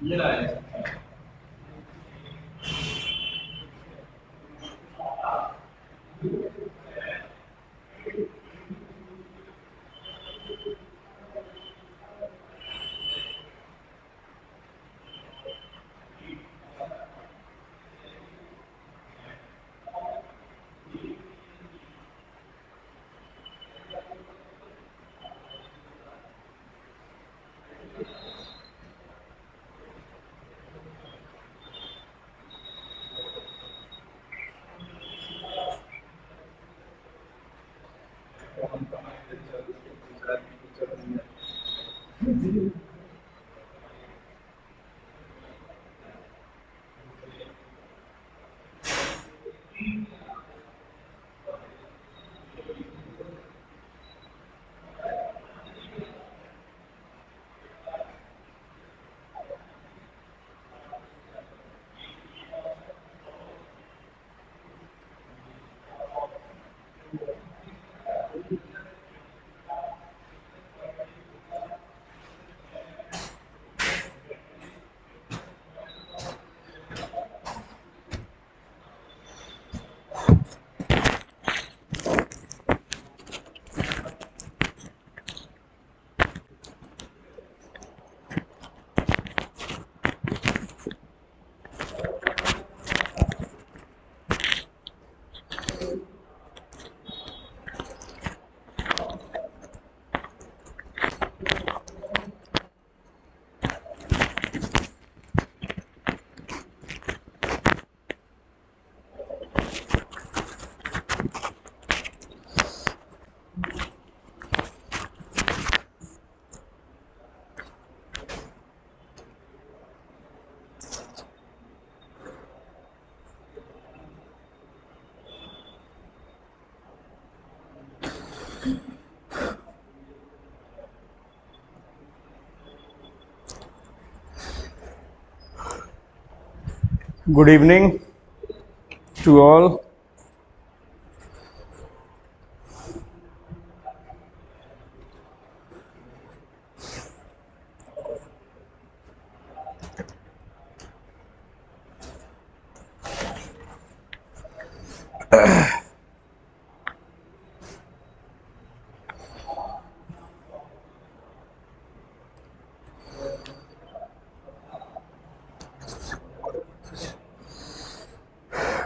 ये लाया good evening to all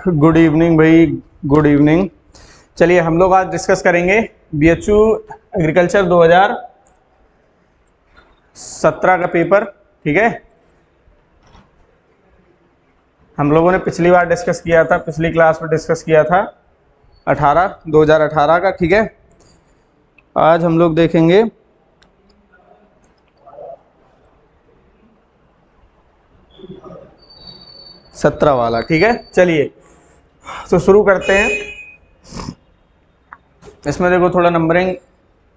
good evening भाई, गुड इवनिंग। चलिए, हम लोग आज डिस्कस करेंगे बी एच यू एग्रीकल्चर 2017 का पेपर, ठीक है? हम लोगों ने पिछली बार डिस्कस किया था, पिछली क्लास में डिस्कस किया था 18 2018 का, ठीक है? आज हम लोग देखेंगे। सत्रह वाला, ठीक है? चलिए तो शुरू करते हैं। इसमें देखो थोड़ा नंबरिंग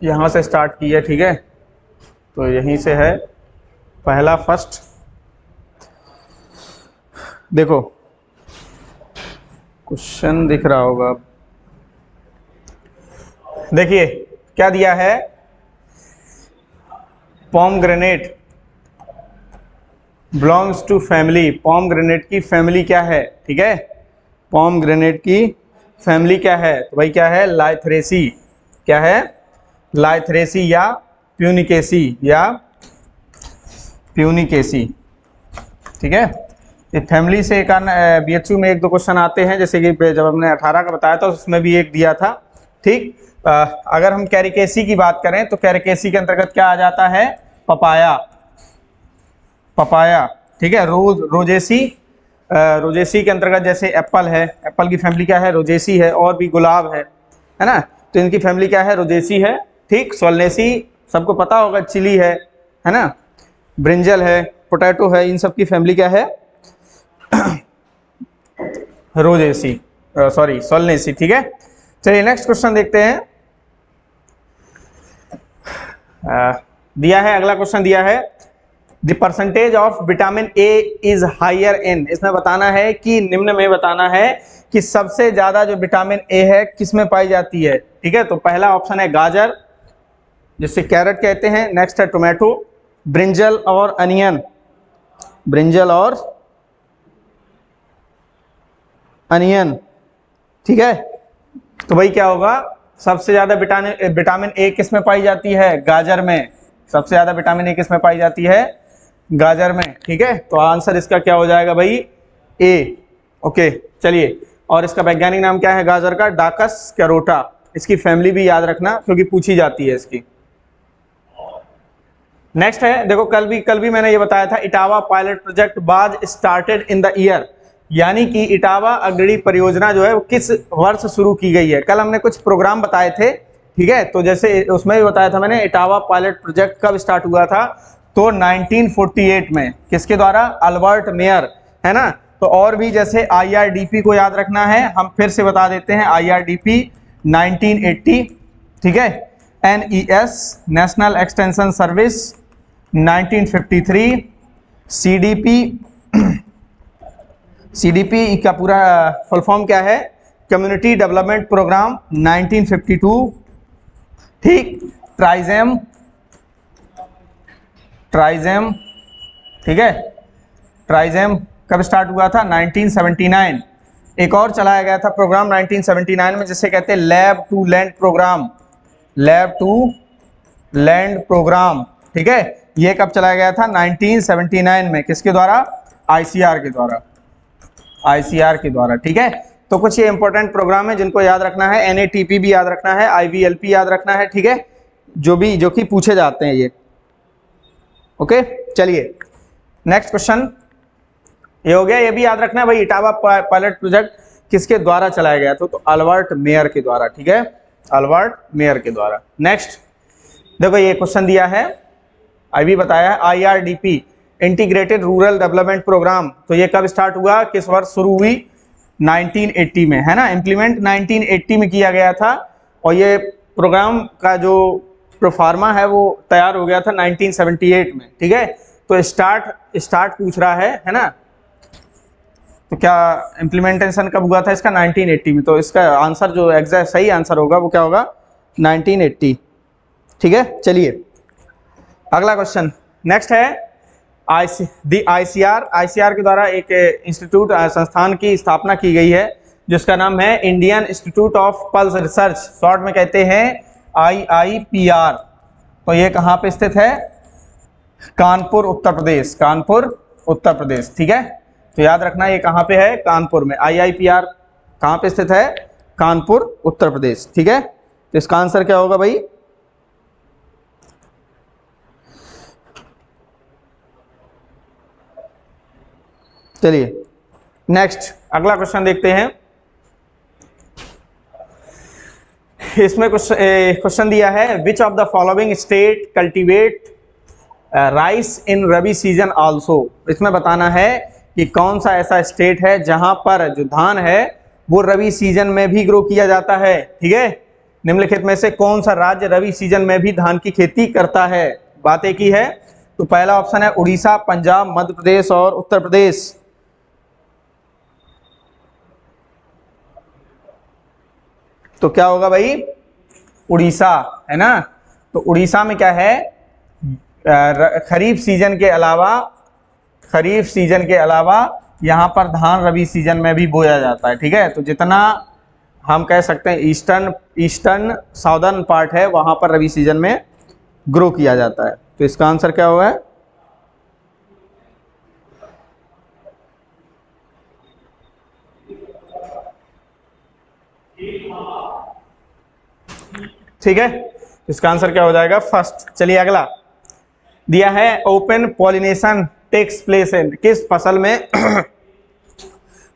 यहाँ से स्टार्ट की है, ठीक है? तो यहीं से है। पहला फ़र्स्ट देखो क्वेश्चन दिख रहा होगा। देखिए, क्या दिया है? Pomegranate belongs to family pomegranate की फैमिली क्या है, ठीक है? पॉम ग्रेनेट की फैमिली क्या है? तो भाई क्या है? लाइथरेसी। क्या है? लाइथरेसी या प्यूनिकेसी या प्यूनिकेसी। ठीक है? ये फैमिली से एक बी एच में एक दो क्वेश्चन आते हैं, जैसे कि जब हमने 18 का बताया था, उसमें भी एक दिया था। ठीक? अगर हम कैरिकेसी की बात करें तो कैरिकेसी के अंतर्गत क्या आ जाता है? पपाया। पपाया। ठीक है? रोज, रोजेसी रोजेसी के अंतर्गत जैसे एप्पल है एप्पल की फैमिली क्या है? रोजेसी है और भी गुलाब है है ना? तो इनकी फैमिली क्या है? रोजेसी है ठीक? सोलनेसी सबको पता होगा चिली है है ना? ब्रिंजल है पोटैटो है इन सब की फैमिली क्या है? रोजेसी सॉरी सोलनेसी ठीक है? चलिए नेक्स्ट क्वेश्चन देखते हैं। आ, दिया है अगला क्वेश्चन दिया है। The percentage of vitamin A is higher in इसमें बताना है कि निम्न में बताना है कि सबसे ज़्यादा जो विटामिन ए है किसमें पाई जाती है? ठीक है? तो पहला ऑप्शन है गाजर जिसे कैरेट कहते हैं। नेक्स्ट है टोमेटो ब्रिंजल और अनियन ब्रिंजल और अनियन ठीक है? तो भाई क्या होगा? सबसे ज़्यादा विटामिन विटामिन ए किसमें पाई जाती है? गाजर में. सबसे ज़्यादा विटामिन ए किसमें पाई जाती है? गाजर में, ठीक है? तो आंसर इसका क्या हो जाएगा भाई? ए ओके चलिए। और इसका वैज्ञानिक नाम क्या है गाजर का? डाकस कैरोटा इसकी फैमिली भी याद रखना, क्योंकि पूछी जाती है इसकी। नेक्स्ट है, देखो, कल भी कल भी मैंने ये बताया था, Etawah pilot project was started in the year यानी कि इटावा अग्रणी परियोजना जो है, वो किस वर्ष शुरू की गई है? कल हमने कुछ प्रोग्राम बताए थे, ठीक है? तो जैसे उसमें भी बताया था मैंने, इटावा पायलट प्रोजेक्ट कब स्टार्ट हुआ था? तो 1948 में किसके द्वारा? अल्बर्ट मेयर, है ना? तो और भी जैसे आईआरडीपी को याद रखना है, हम फिर से बता देते हैं आईआरडीपी 1980 ठीक है? NES national extension service 1953 CDP CDP का पूरा फुल फॉर्म क्या है? कम्युनिटी डेवलपमेंट प्रोग्राम 1952 ठीक? ट्राइजेम ट्राइजेम, ठीक है? ट्राइजेम कब स्टार्ट हुआ था? 1979 एक और चलाया गया था प्रोग्राम 1979 में, जिसे कहते हैं lab to land programme. Lab to land programme, ठीक है? ये कब चलाया गया था? 1979 में। किसके द्वारा? आईसीआर के द्वारा। आईसीआर के द्वारा, ठीक है? तो कुछ ये इंपॉर्टेंट प्रोग्राम है जिनको याद रखना है। एनएटीपी भी याद रखना है। आईवीएलपी याद रखना है, ठीक है? जो भी, जो कि पूछे जाते हैं ये। ओके चलिए। नेक्स्ट क्वेश्चन ये हो गया, ये भी याद रखना है भाई इटावा पायलट प्रोजेक्ट किसके द्वारा चलाया गया था? तो अल्बर्ट मेयर के द्वारा, ठीक है? अल्बर्ट मेयर के द्वारा। नेक्स्ट देखो, ये क्वेश्चन दिया है। अभी बताया है IRDP integrated rural development programme तो ये कब स्टार्ट हुआ? किस वर्ष शुरू हुई? 1980 में, है ना? इम्प्लीमेंट 1980 में किया गया था। और ये प्रोग्राम का जो प्रोफार्मा है वो तैयार हो गया था 1978 में, ठीक है? तो स्टार्ट स्टार्ट पूछ रहा है है ना? तो क्या इम्प्लीमेंटेशन कब हुआ था इसका? 1980 में। तो इसका आंसर जो एग्जैक्ट सही आंसर होगा वो क्या होगा? 1980 ठीक है? चलिए। अगला क्वेश्चन नेक्स्ट है आई सी दी आई सी आर आई सी आर के द्वारा एक इंस्टीट्यूट संस्थान की स्थापना की गई है, जिसका नाम है Indian institute of pulse research short में कहते हैं आई आई पी आर तो ये कहाँ पे स्थित है? कानपुर, उत्तर प्रदेश। कानपुर, उत्तर प्रदेश। ठीक है? तो याद रखना ये कहाँ पे है? कानपुर में। आई आई पी आर कहाँ पे स्थित है? कानपुर, उत्तर प्रदेश। ठीक है? तो इसका आंसर क्या होगा भाई? चलिए, नेक्स्ट। अगला क्वेश्चन देखते हैं। इसमें क्वेश्चन दिया है which of the following state cultivate rice in rabi season also इसमें बताना है कि कौन सा ऐसा स्टेट है जहाँ पर जो धान है, वो रबी सीज़न में भी ग्रो किया जाता है। ठीक है? निम्नलिखित में से कौन सा राज्य रबी सीज़न में भी धान की खेती करता है? बात एक ही। है तो पहला ऑप्शन है उड़ीसा, पंजाब, मध्य प्रदेश और उत्तर प्रदेश। तो क्या होगा भाई? उड़ीसा, है ना? तो उड़ीसा में क्या है? खरीफ सीज़न के अलावा, खरीफ सीज़न के अलावा यहाँ पर धान रबी सीज़न में भी बोया जाता है, ठीक है? तो जितना हम कह सकते हैं ईस्टर्न ईस्टर्न, साउदर्न पार्ट है, वहाँ पर रबी सीज़न में ग्रो किया जाता है। तो इसका आंसर क्या होगा? ठीक है? इसका आंसर क्या हो जाएगा? फ़र्स्ट चलिए अगला। दिया है open pollination takes place in किस फ़सल में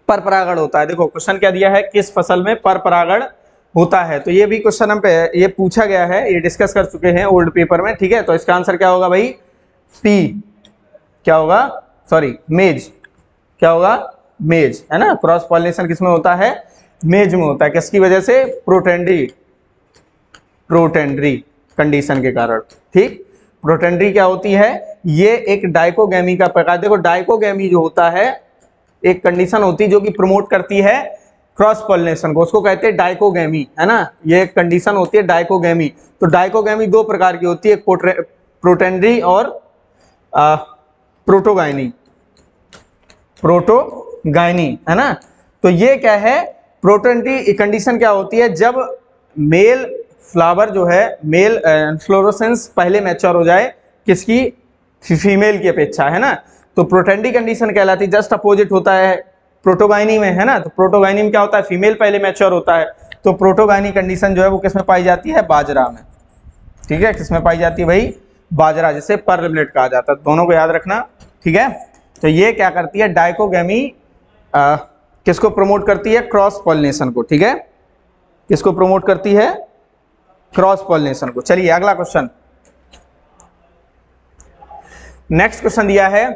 पर परागण होता है? देखो क्वेश्चन क्या दिया है? किस फ़सल में पर परागण होता है? तो ये भी क्वेश्चन हम पे, ये पूछा गया है, ये डिस्कस कर चुके हैं ओल्ड पेपर में, ठीक है? तो इसका आंसर क्या होगा भाई? पी क्या होगा? सॉरी मेज क्या होगा? मेज है ना? क्रॉस पॉलिनेशन किसमें होता है? मेज में होता है। किसकी वजह से? प्रोटेंड्री प्रोटेंड्री कंडीशन के कारण। ठीक? प्रोटेंड्री क्या होती है? ये एक डाइकोगेमी का प्रकार, देखो डाइकोगेमी जो होता है, एक कंडीशन होती है जो कि प्रमोट करती है क्रॉस पॉलिनेशन को। उसको कहते हैं डाइकोगेमी, है ना? ये एक कंडीशन होती है डाइकोगेमी। तो डाइकोगेमी दो प्रकार की होती है प्रोटेंड्री और प्रोटोगाइनी। प्रोटोगाइनी, है ना? तो ये क्या है? प्रोटेंड्री, कंडीशन क्या होती है? जब मेल फ्लावर जो है मेल फ्लोरोसेंस पहले मैच्योर हो जाए, किसकी? फीमेल की अपेक्षा, है ना? तो प्रोटेंडी कंडीशन कहलाती जस्ट अपोजिट होता है प्रोटोगाइनी में, है ना? तो प्रोटोगाइनी में क्या होता है? फीमेल पहले मैच्योर होता है तो प्रोटोगाइनी कंडीशन जो है, वो किसमें पाई जाती है? बाजरा में। ठीक है? किसमें पाई जाती है भाई? बाजरा, जिसे पर रिबलेट कहा जाता है। दोनों को याद रखना, ठीक है? तो ये क्या करती है? डाइकोगेमी किसको प्रमोट करती है? क्रॉस पॉलिनेशन को, ठीक है? किसको प्रमोट करती है? क्रॉस पॉलिनेशन को। चलिए, अगला क्वेश्चन नेक्स्ट क्वेश्चन दिया है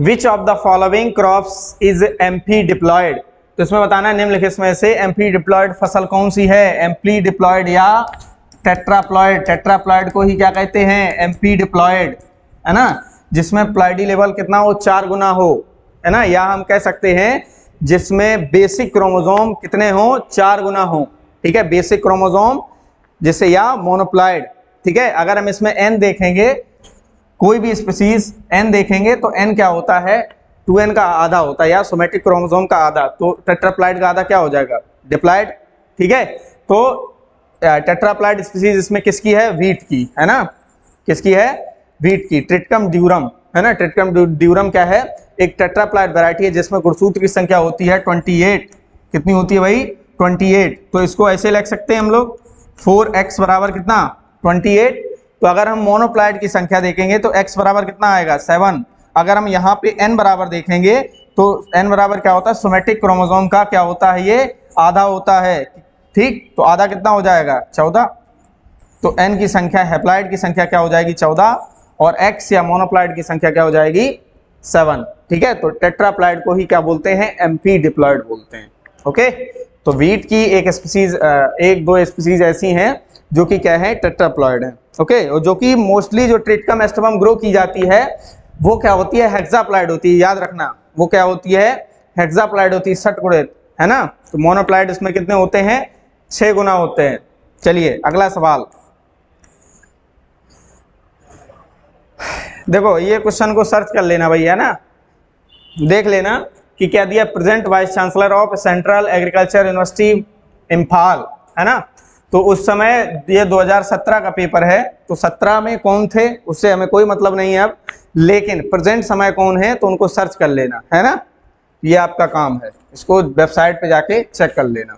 which of the following crops is amphidiploid तो इसमें बताना है, निम्नलिखित में से एम्पी डिप्लॉयड फ़सल कौन सी है? एम्पी डिप्लॉयड या टेट्राप्लॉयड टेट्राप्लॉयड को ही क्या कहते हैं? एम्पी डिप्लॉयड है ना? जिसमें प्लाइडी लेवल कितना हो? चार गुना हो, है ना? या हम कह सकते हैं, जिसमें बेसिक क्रोमोजोम कितने हो? चार गुना हो। ठीक है बेसिक क्रोमोजोम जिसे या मोनोप्लाइड ठीक है? अगर हम इसमें एन देखेंगे, कोई भी स्पीसीज एन देखेंगे तो एन क्या होता है? टू एन का आधा होता है, या सोमेटिक क्रोमोजोम का आधा। तो टेट्राप्लाइड का आधा क्या हो जाएगा? डिप्लाइड ठीक है? तो टेट्राप्लाइड स्पीसीज इसमें किसकी है? वीट की, है ना? किसकी है? वीट की। ट्रिटकम ड्यूरम है ना? ट्रिटकम ड्यूरम क्या है? एक टेट्राप्लाइड वैरायटी है, जिसमें गुणसूत्र की संख्या होती है 28 कितनी होती है भाई? 28 तो इसको ऐसे लिख सकते हैं हम लोग। 4x बराबर कितना? 28 तो अगर हम मोनोप्लाइड की संख्या देखेंगे तो x बराबर कितना आएगा? सेवन। अगर हम यहाँ पे n बराबर देखेंगे तो n बराबर क्या होता है? सोमेटिक क्रोमोजोम का क्या होता है ये? आधा होता है। ठीक? तो आधा कितना हो जाएगा? चौदह। तो n की संख्या, हेप्लाइड की संख्या क्या हो जाएगी? चौदह। और x या मोनोप्लाइड की संख्या क्या हो जाएगी? सेवन। ठीक है? तो टेट्राप्लाइड को ही क्या बोलते हैं? एम्पी डिप्लॉयड बोलते हैं। ओके? तो वीट की एक स्पीसीज एक, दो स्पीसीज ऐसी हैं जो कि क्या है टेट्राप्लॉयड है ओके और जो कि मोस्टली जो ट्रिटकम एस्टोबम ग्रो की जाती है, वो क्या होती है हेक्साप्लाइड होती है, याद रखना। वो क्या होती है हेक्साप्लाइड होती है, सट है ना? तो मोनोप्लाइड इसमें कितने होते हैं, छह गुना होते हैं। चलिए, अगला सवाल। देखो, ये क्वेश्चन को सर्च कर लेना भैया ना? देख लेना। कि क्या दिया? Present vice chancellor of central agriculture university Imphal है ना? तो उस समय ये 2017 का पेपर है। तो 17 में कौन थे? उससे हमें कोई मतलब नहीं है अब। लेकिन प्रेजेंट समय कौन है? तो उनको सर्च कर लेना, है ना? ये आपका काम है। इसको वेबसाइट पे जाके चेक कर लेना।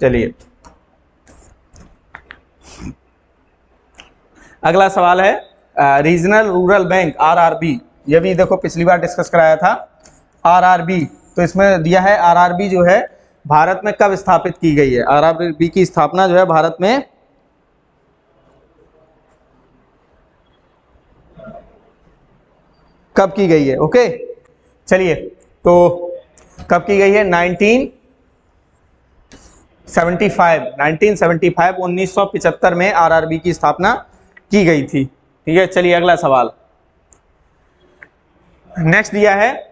चलिए। अगला सवाल है रीजनल रूरल बैंक आरआरबी ये भी देखो, पिछली बार डिस्कस कराया था। आरआरबी तो इसमें दिया है आरआरबी जो है, भारत में कब स्थापित की गई है? आरआरबी की स्थापना जो है भारत में कब की गई है? ओके? चलिए तो कब की गई है? 1975 1975 1975 में आरआरबी की स्थापना की गई थी। ठीक है, चलिए अगला सवाल। नेक्स्ट दिया है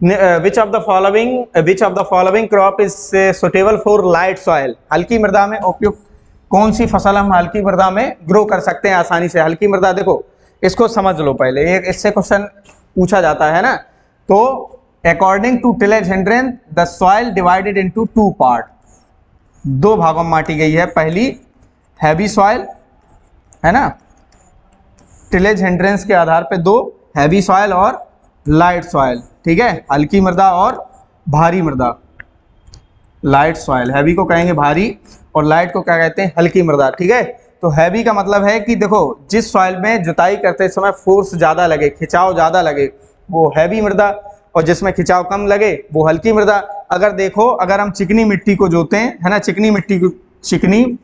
which of the following which of the following crop is suitable for light soil हल्की मृदा में उपयुक्त कौन सी फ़सल हम हल्की मृदा में ग्रो कर सकते हैं आसानी से? हल्की मृदा देखो, इसको समझ लो पहले। एक इससे क्वेश्चन पूछा जाता है ना? तो according to tillage hindrance the soil divided into two part दो भागों में बांटी गई है। पहली हैवी सॉइल है ना? टिलेज हेंड्रेंस के आधार पे दो हैवी सॉयल और लाइट सॉइल ठीक है? हल्की मृदा और भारी मृदा। लाइट सॉइल हैवी को कहेंगे भारी और लाइट को क्या कहते हैं? हल्की मृदा, ठीक है? तो हैवी का मतलब है कि देखो, जिस सॉइल में जुताई करते समय फोर्स ज़्यादा लगे, खिंचाव ज़्यादा लगे, वो हैवी मृदा और जिसमें खिंचाव कम लगे, वो हल्की मृदा। अगर देखो, अगर हम चिकनी मिट्टी को जोते हैं, है ना? चिकनी मिट्टी को, चिकनी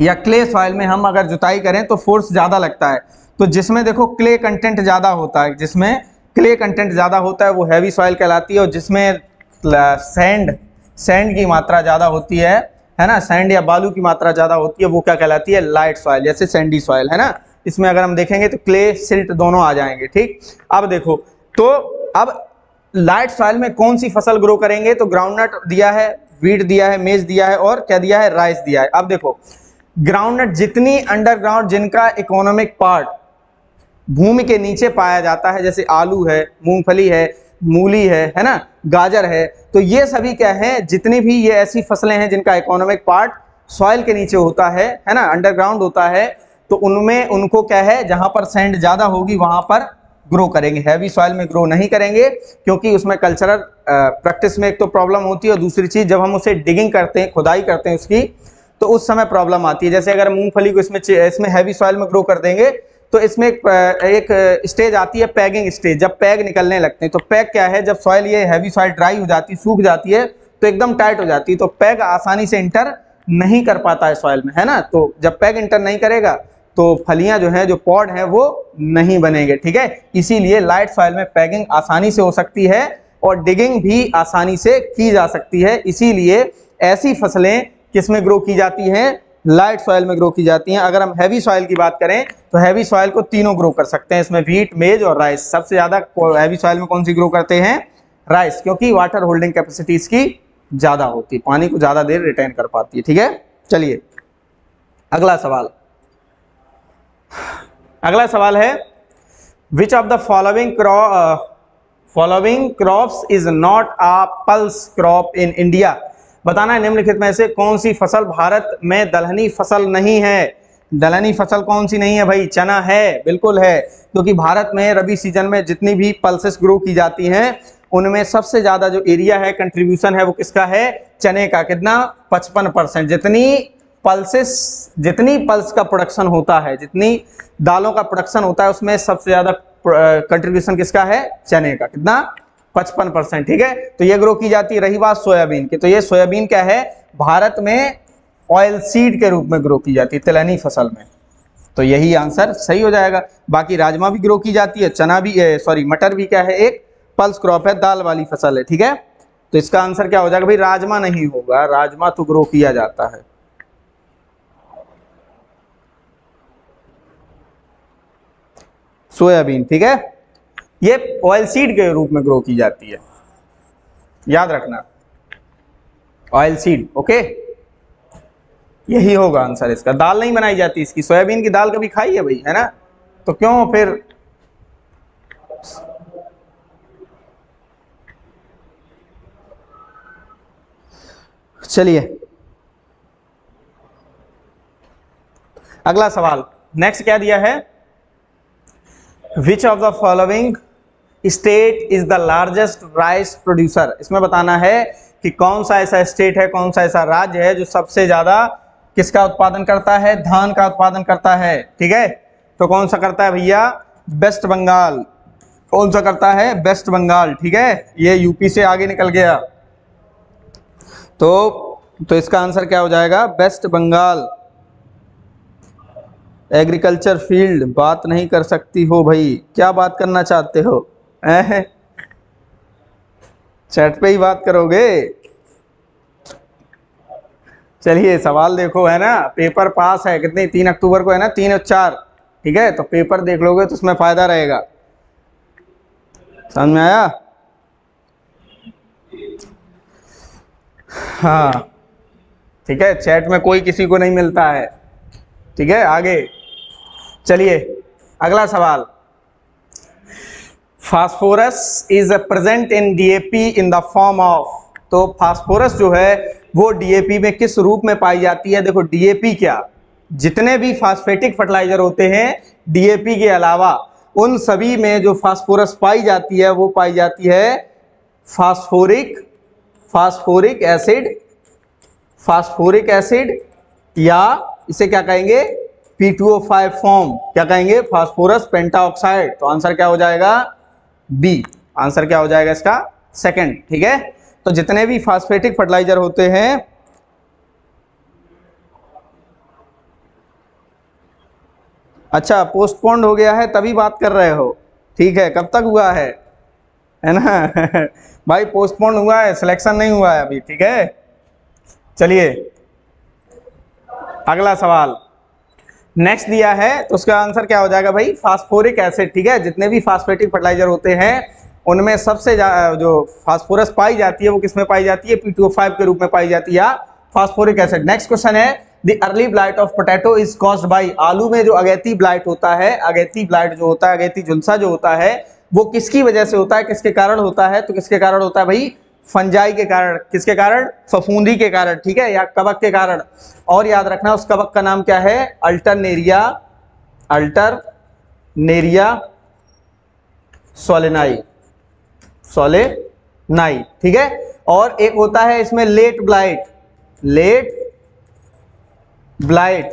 या क्ले सॉइल में हम अगर जुताई करें तो फोर्स ज़्यादा लगता है। तो जिसमें देखो क्ले कंटेंट ज़्यादा होता है, जिसमें क्ले कंटेंट ज़्यादा होता है, वो हैवी सॉइल कहलाती है और जिसमें सैंड सैंड की मात्रा ज़्यादा होती है है ना? सैंड या बालू की मात्रा ज़्यादा होती है, वो क्या कहलाती है? लाइट सॉइल जैसे सैंडी सॉइल है ना? इसमें अगर हम देखेंगे तो क्ले सिल्ट दोनों आ जाएँगे, ठीक? अब देखो तो अब लाइट सॉइल में कौन सी फ़सल ग्रो करेंगे? तो ग्राउंडनट दिया है वीट दिया है मेज दिया है और क्या दिया है? राइस दिया है। अब देखो ग्राउंडनट जितनी अंडरग्राउंड जिनका इकोनॉमिक पार्ट भूमि के नीचे पाया जाता है, जैसे आलू है, मूंगफली है, मूली है है ना? गाजर है। तो ये सभी क्या है? जितनी भी ये ऐसी फ़सलें हैं जिनका इकोनॉमिक पार्ट सॉइल के नीचे होता है है ना? अंडरग्राउंड होता है तो उनमें उनको क्या है? जहाँ पर सैंड ज़्यादा होगी, वहाँ पर ग्रो करेंगे। हैवी सॉइल में ग्रो नहीं करेंगे, क्योंकि उसमें कल्चरल प्रैक्टिस में एक तो प्रॉब्लम होती है और दूसरी चीज़, जब हम उसे डिगिंग करते हैं, खुदाई करते हैं उसकी तो उस समय प्रॉब्लम आती है। जैसे अगर मूंगफली को इसमें इसमें हैवी सॉइल में ग्रो कर देंगे तो इसमें एक, एक स्टेज आती है पैगिंग स्टेज जब पैग निकलने लगते हैं। तो पैग क्या है? जब सॉइल ये हैवी सॉइल ड्राई हो जाती सूख जाती है तो एकदम टाइट हो जाती है। तो पैग आसानी से इंटर नहीं कर पाता है सॉइल में है ना? तो जब पैग इंटर नहीं करेगा तो फलियाँ जो है जो पॉड है वो नहीं बनेंगे ठीक है? इसीलिए लाइट सॉइल में पैगिंग आसानी से हो सकती है और डिगिंग भी आसानी से की जा सकती है। इसीलिए ऐसी फ़सलें किसमें ग्रो की जाती हैं? लाइट सॉइल में ग्रो की जाती हैं। अगर हम हैवी सॉइल की बात करें तो हैवी सॉइल को तीनों ग्रो कर सकते हैं। इसमें वीट मेज और राइस सबसे ज़्यादा हैवी सॉइल में कौन सी ग्रो करते हैं? राइस क्योंकि वाटर होल्डिंग कैपेसिटी इसकी ज़्यादा होती है। पानी को ज़्यादा देर रिटेन कर पाती है। ठीक है? चलिए, अगला सवाल। अगला सवाल है which of the following crop following crops is not a pulse crop in India बताना है निम्नलिखित में से, कौन सी फ़सल भारत में दलहनी फ़सल नहीं है? दलहनी फ़सल कौन सी नहीं है भाई? चना है, बिल्कुल है। क्योंकि भारत में रबी सीज़न में जितनी भी पल्सेस ग्रो की जाती हैं, उनमें सबसे ज़्यादा जो एरिया है कंट्रीब्यूशन है, वो किसका है? चने का। कितना? पचपन परसेंट। जितनी पल्सेस, जितनी पल्स का प्रोडक्शन होता है, जितनी दालों का प्रोडक्शन होता है, उसमें सबसे ज़्यादा कंट्रीब्यूशन किसका है? चने का। कितना? पचपन परसेंट, ठीक है? तो ये ग्रो की जाती है, रही बात सोयाबीन की। तो ये सोयाबीन क्या है? भारत में ऑयल सीड के रूप में ग्रो की जाती है, तिलहनी फ़सल में। तो यही आंसर सही हो जाएगा। बाकी राजमा भी ग्रो की जाती है, चना भी सॉरी मटर भी क्या है? एक पल्स क्रॉप है, दाल वाली फ़सल है, ठीक है? तो इसका आंसर क्या हो जाएगा? भाई, राजमा नहीं होगा, राजमा तो ग्रो किया जाता है। सोयाबीन, ठीक है? ये ऑयल सीड के रूप में ग्रो की जाती है। याद रखना। ऑयल सीड ओके यही होगा आंसर इसका। दाल नहीं बनाई जाती इसकी। सोयाबीन की दाल कभी खाई है भाई, है ना? तो क्यों फिर? चलिए। अगला सवाल। नेक्स्ट क्या दिया है? Which of the following state is the largest rice producer. इसमें बताना है कि कौन सा ऐसा स्टेट है, कौन सा ऐसा राज्य है जो सबसे ज़्यादा किसका उत्पादन करता है? धान का उत्पादन करता है। ठीक है? तो कौन सा करता है भैया? वेस्ट बंगाल। कौन सा करता है? वेस्ट बंगाल। ठीक है? ये यूपी से आगे निकल गया। तो तो इसका आंसर क्या हो जाएगा? वेस्ट बंगाल। Agriculture field. बात नहीं कर सकती हो भाई। क्या बात करना चाहते हो? चैट पे ही बात करोगे? चलिए, सवाल देखो, है ना? पेपर पास है, कितने? तीन अक्टूबर को है ना? तीन और चार, ठीक है? तो पेपर देख लोगे तो उसमें फ़ायदा रहेगा। समझ में आया? हाँ ठीक है? चैट में कोई किसी को नहीं मिलता है, ठीक है? आगे, चलिए, अगला सवाल। Phosphorus is present in DAP in the form of तो फास्फोरस जो है, वो डीएपी में किस रूप में पाई जाती है? देखो डीएपी क्या? जितने भी फास्फेटिक फर्टिलाइज़र होते हैं डीएपी के अलावा, उन सभी में जो फास्फोरस पाई जाती है, वो पाई जाती है phosphoric phosphoric acid phosphoric acid या इसे क्या कहेंगे? P2O5 फॉर्म क्या कहेंगे? फास्फोरस पेंटाऑक्साइड तो आंसर क्या हो जाएगा? बी। आंसर क्या हो जाएगा इसका? सेकंड ठीक है? तो जितने भी फास्फेटिक फर्टिलाइज़र होते हैं अच्छा पोस्टपोन्ड हो गया है, तभी बात कर रहे हो। ठीक है, कब तक हुआ है? है ना? भाई पोस्टपोन्ड हुआ है सिलेक्शन नहीं हुआ है अभी, ठीक है? चलिए, अगला सवाल। नेक्स्ट दिया है तो उसका आंसर क्या हो जाएगा भाई? फास्फोरिक एसिड ठीक है? जितने भी फास्फेटिक फर्टिलाइज़र होते हैं, उनमें सबसे जो फास्फोरस पाई जाती है, वो किसमें पाई जाती है? पी के रूप में पाई जाती है। फास्फोरिक एसिड नेक्स्ट क्वेश्चन है the early blight of potato is caused by आलू में जो अगैती ब्लाइट होता है, अगैती ब्लाइट जो होता है, अगैती झुलसा जो होता है, वो किसकी वजह से होता है? किसके कारण होता है? तो किसके कारण होता है भाई? फंजाई के कारण, किसके कारण? फफूंदी के कारण, ठीक है? या कबक के कारण। और याद रखना, उस कबक का नाम क्या है? Alternaria Alternaria solani. सोलेनाई, ठीक है? और एक होता है इसमें लेट ब्लाइट। लेट ब्लाइट,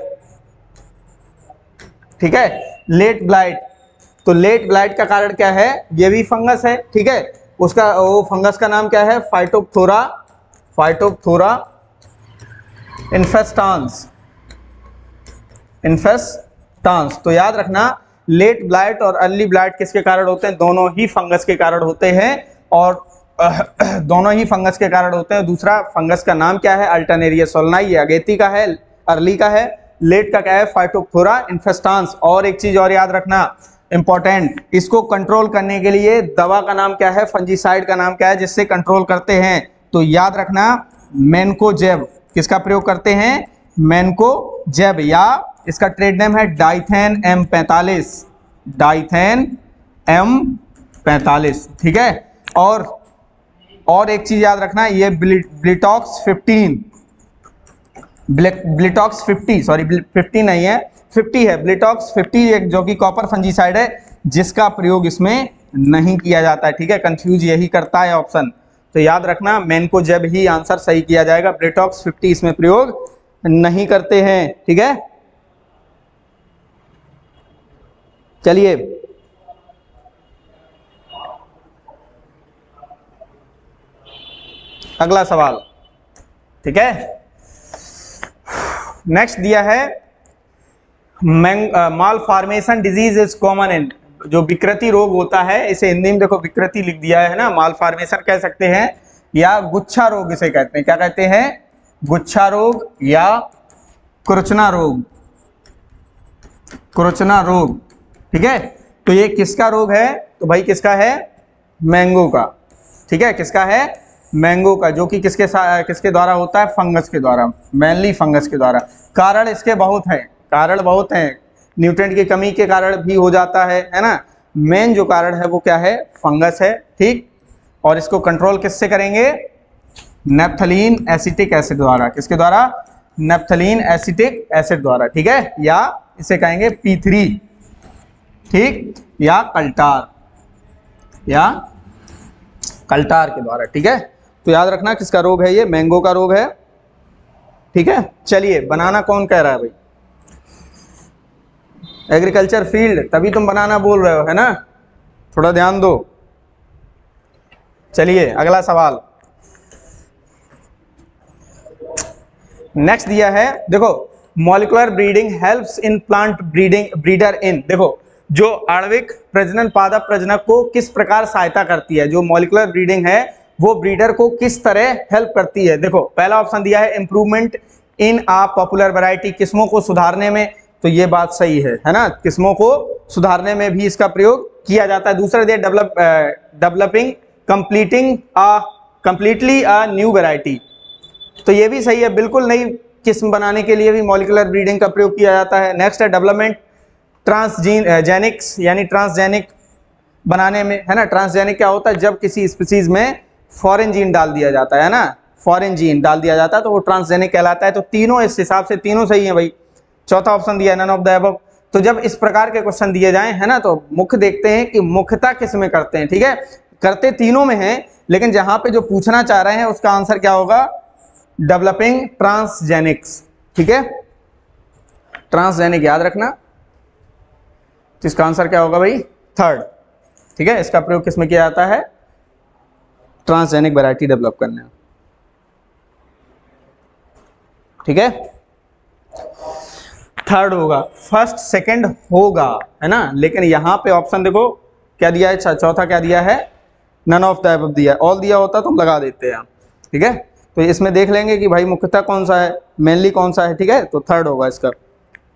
ठीक है? Late blight. तो लेट ब्लाइट का कारण क्या है? ये भी फंगस है, ठीक है? उसका, वो फंगस का नाम क्या है? फाइटोपथोरा फाइटोपथोरा इन्फेस्टांस इन्फेस्टांस तो याद रखना लेट ब्लाइट और अर्ली ब्लाइट किसके कारण होते हैं? दोनों ही फंगस के कारण होते हैं और, दोनों ही फंगस के कारण होते हैं। दूसरा, फंगस का नाम क्या है? अल्टरनेरिया सोलनाई अगेती का है अर्ली का है। लेट का क्या है? फाइटोक्थोरा इन्फेस्टांस और एक चीज़ और याद रखना इंपॉर्टेंट इसको कंट्रोल करने के लिए दवा का नाम क्या है? फंजीसाइड का नाम क्या है, जिससे कंट्रोल करते हैं। तो याद रखना मैनकोजेब किसका प्रयोग करते हैं? मैनको मैनकोजेब या इसका ट्रेड नेम है डाइथेन एम पैंतालीस। डाइथेन एम पैंतालीस। ठीक है? और और एक चीज़ याद रखना, ये ब्लिटॉक्स 15 ब्लिटॉक्स 50 सॉरी 50 नहीं है। 50 है ब्लिटॉक्स 50 एक जो कि कॉपर फंजीसाइड है, जिसका प्रयोग इसमें नहीं किया जाता है, ठीक है? कंफ्यूज यही करता है ऑप्शन तो याद रखना मैन को जब ही आंसर सही किया जाएगा ब्लिटॉक्स 50 इसमें प्रयोग नहीं करते हैं, ठीक है? चलिए। अगला सवाल, ठीक है? नेक्स्ट दिया है malformation disease is common in, जो विकृति रोग होता है, इसे हिंदी में देखो विकृति लिख दिया है ना माल फार्मेशन कह सकते हैं, या गुच्छा रोग इसे कहते हैं। क्या कहते हैं? गुच्छा रोग या कुरचना रोग। कुरचना रोग, ठीक है? तो ये किसका रोग है? तो भाई किसका है? मैंगो का, ठीक है? किसका है? मैंगो का, जो कि किसके किसके द्वारा होता है? फंगस के द्वारा, मेनली फंगस के द्वारा। कारण इसके बहुत हैं। कारण बहुत हैं। न्यूट्रेंट की कमी के कारण भी हो जाता है है ना? मेन जो कारण है वो क्या है? फंगस है, ठीक? और इसको कंट्रोल किससे करेंगे? नेप्थलीन एसिटिक एसिड द्वारा। किसके द्वारा? नेप्थलीन एसिटिक एसिड द्वारा, ठीक है? या इसे कहेंगे पी ठीक? या कल्टार या कल्टार के द्वारा, ठीक है? तो याद रखना किसका रोग है ये? मैंगो का रोग है, ठीक है? चलिए बनाना कौन कह रहा है भाई? एग्रीकल्चर फ़ील्ड तभी तुम बनाना बोल रहे हो, है ना? थोड़ा ध्यान दो। चलिए, अगला सवाल। नेक्स्ट दिया है, देखो molecular breeding helps in plant breeding breeder in देखो, जो आणविक प्रजनन, पादप प्रजनक को किस प्रकार सहायता करती है, जो मॉलिकुलर ब्रीडिंग है, वो ब्रीडर को किस तरह हेल्प करती है। देखो, पहला ऑप्शन दिया है improvement in a popular variety किस्मों को सुधारने में। तो ये बात सही है है ना? किस्मों को सुधारने में भी इसका प्रयोग किया जाता है। दूसरा दिया develop developing completing a completely a new variety तो ये भी सही है, बिल्कुल नई किस्म बनाने के लिए भी मॉलिकुलर ब्रीडिंग का प्रयोग किया जाता है। नेक्स्ट है डेवलपमेंट ट्रांसजीन जेनिक्स यानी ट्रांसजेनिक बनाने में, है ना? ट्रांसजेनिक क्या होता है? जब किसी स्पीसीज में फॉरेन जीन डाल दिया जाता है ना? फॉरेन जीन डाल दिया जाता है तो वो ट्रांसजेनिक कहलाता है। तो तीनों, इस हिसाब से तीनों सही है भाई। चौथा ऑप्शन दिया नन ऑफ़ द एबव तो जब इस प्रकार के क्वेश्चन दिए जाए, है ना तो मुख्य देखते हैं कि मुख्यता किसमें करते हैं, ठीक है? करते तीनों में है, लेकिन जहाँ पे जो पूछना चाह रहे हैं, उसका आंसर क्या होगा? डेवलपिंग ट्रांसजेनिक्स ठीक है? ट्रांसजेनिक याद रखना। तो इसका आंसर क्या होगा भाई? थर्ड ठीक है? इसका प्रयोग किसमें किया जाता है? ट्रांसजेनिक वैरायटी डेवलप करने ठीक है? थर्ड होगा। फ़र्स्ट सेकंड होगा, है ना? लेकिन यहाँ पे ऑप्शन देखो, क्या दिया है? चौथा क्या दिया है? नन ऑफ़ द दिया ऑल दिया होता तो हम लगा देते हैं ठीक है? तो इसमें देख लेंगे कि भाई मुख्यतः कौन सा है? मेनली कौन सा है, ठीक है? तो थर्ड होगा इसका।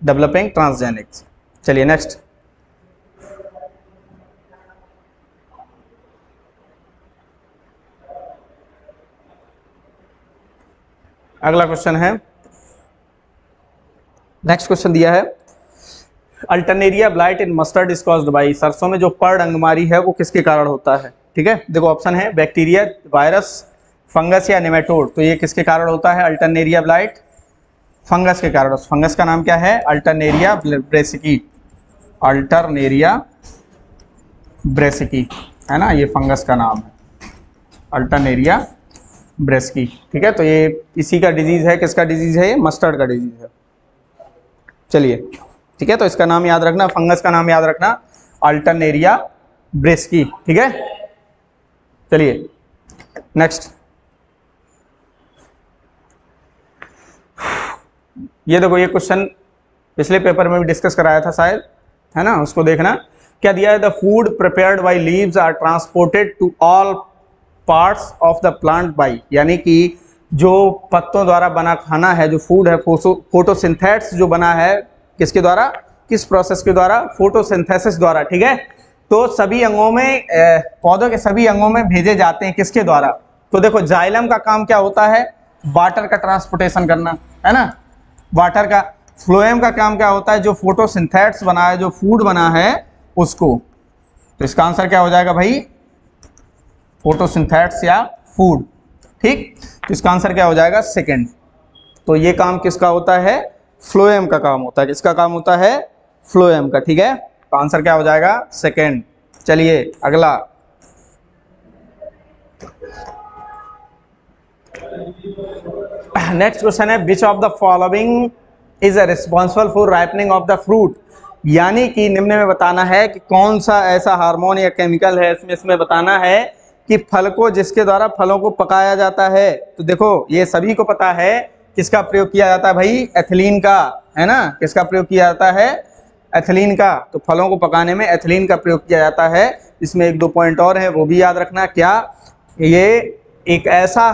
डेवलपिंग ट्रांसजेनिक्स चलिए नेक्स्ट अगला क्वेश्चन है। नेक्स्ट क्वेश्चन दिया है। Alternaria blight in mustard is caused by सरसों में जो पर्ड अंगमारी है, वो किसके कारण होता है? ठीक है? देखो ऑप्शन है बैक्टीरिया वायरस फंगस या निमेटोड तो ये किसके कारण होता है? अल्टरनेरिया ब्लाइट फंगस के कारण। फंगस का नाम क्या है? अल्टरनेरिया ब्रेसिकी अल्टरनेरिया ब्रेसिकी है ना? ये फंगस का नाम है। अल्टरनेरिया ब्रेसिकी ठीक है? तो ये इसी का डिज़ीज़ है। किसका डिज़ीज़ है? ये मस्टर्ड का डिज़ीज़ है। चलिए, ठीक है? तो इसका नाम याद रखना, फंगस का नाम याद रखना अल्टरनेरिया ब्रेस्की, ठीक है? चलिए नेक्स्ट ये देखो, ये क्वेश्चन पिछले पेपर में भी डिस्कस कराया था शायद, है ना? उसको देखना। क्या दिया है? The food prepared by leaves are transported to all parts of the plant by यानी कि जो पत्तों द्वारा बना खाना है, जो फ़ूड है फोटोसिंथेट्स जो बना है, किसके द्वारा? किस प्रोसेस के द्वारा? फोटोसिंथेसिस द्वारा, ठीक है? तो सभी अंगों में पौधों के सभी अंगों में भेजे जाते हैं किसके द्वारा? तो देखो, जाइलम का काम क्या होता है? वाटर का ट्रांसपोर्टेशन करना, है ना? वाटर का फ्लोएम का काम क्या होता है? जो फोटोसिंथेट्स बना है, जो फ़ूड बना है, उसको। तो इसका आंसर क्या हो जाएगा भाई? फोटोसिंथेट्स या फ़ूड ठीक? तो इसका आंसर क्या हो जाएगा? सेकेंड तो ये काम किसका होता है? फ्लोएम का काम होता है। किसका काम होता है? फ्लोएम का, ठीक है? तो आंसर क्या हो जाएगा? सेकेंड चलिए, अगला। नेक्स्ट क्वेश्चन है which of the following is responsible for ripening of the fruit यानी कि निम्न में बताना है कि कौन सा ऐसा हार्मोन या केमिकल है, इसमें इसमें बताना है कि फल को जिसके द्वारा फलों को पकाया जाता है। तो देखो, ये सभी को पता है किसका प्रयोग किया जाता है भाई? एथिलीन का, है ना? किसका प्रयोग किया जाता है? एथिलीन का। तो फलों को पकाने में एथिलीन का प्रयोग किया जाता है। इसमें एक दो पॉइंट और है, वो भी याद रखना। क्या? ये एक ऐसा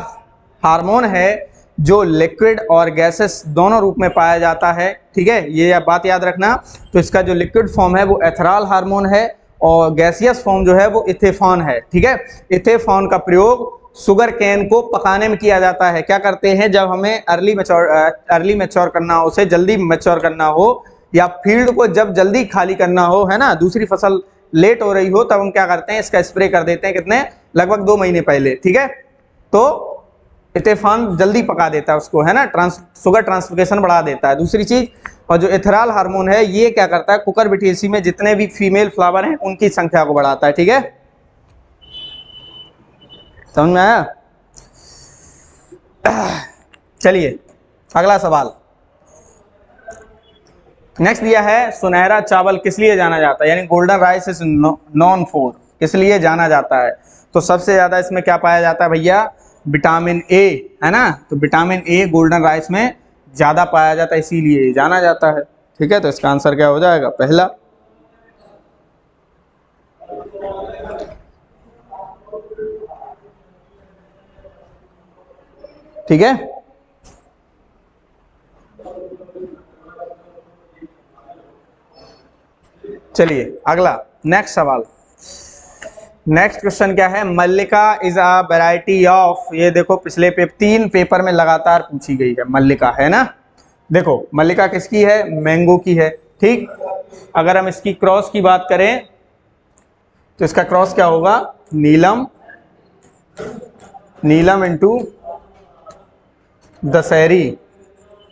हार्मोन है जो लिक्विड और गैसेस दोनों रूप में पाया जाता है। ठीक है? ये बात याद रखना। तो इसका जो लिक्विड फॉर्म है, वो एथरॉल हार्मोन है। और गैसियस फॉर्म जो है वो इथेफॉन है, ठीक है? इथेफॉन का प्रयोग शुगर कैन को पकाने में किया जाता है। क्या करते हैं? जब हमें अर्ली मेच्योर अर्ली मेच्योर करना हो, उसे जल्दी मेच्योर करना हो, या फ़ील्ड को जब जल्दी खाली करना हो, है ना? दूसरी फ़सल लेट हो रही हो, तब हम क्या करते हैं? इसका स्प्रे कर देते हैं कितने? लगभग दो महीने पहले, ठीक है? तो इथेफॉन जल्दी पका देता है उसको, है ना? ट्रांस शुगर ट्रांसफिकेशन बढ़ा देता है। दूसरी चीज़ और जो एथेरॉल हार्मोन है, ये क्या करता है? कुकर बिटेसी में जितने भी फीमेल फ्लावर हैं, उनकी संख्या को बढ़ाता है, ठीक है? समझ में आया? चलिए, अगला सवाल। नेक्स्ट दिया है, सुनहरा चावल किस लिए जाना जाता है? यानी golden rice is known for किस लिए जाना जाता है? तो सबसे ज़्यादा इसमें क्या पाया जाता है भैया? विटामिन ए है ना? तो विटामिन ए गोल्डन राइस में ज़्यादा पाया जाता है, इसीलिए जाना जाता है। ठीक है तो इसका आंसर क्या हो जाएगा? पहला, ठीक है? चलिए, अगला नेक्स्ट सवाल। नेक्स्ट क्वेश्चन क्या है? Mallika is a variety of ये देखो पिछले पे तीन पेपर में लगातार पूछी गई है मल्लिका, है ना? देखो, मल्लिका किसकी है? मैंगो की है, ठीक? अगर हम इसकी क्रॉस की बात करें तो इसका क्रॉस क्या होगा? नीलम नीलम इंटू दशहरी,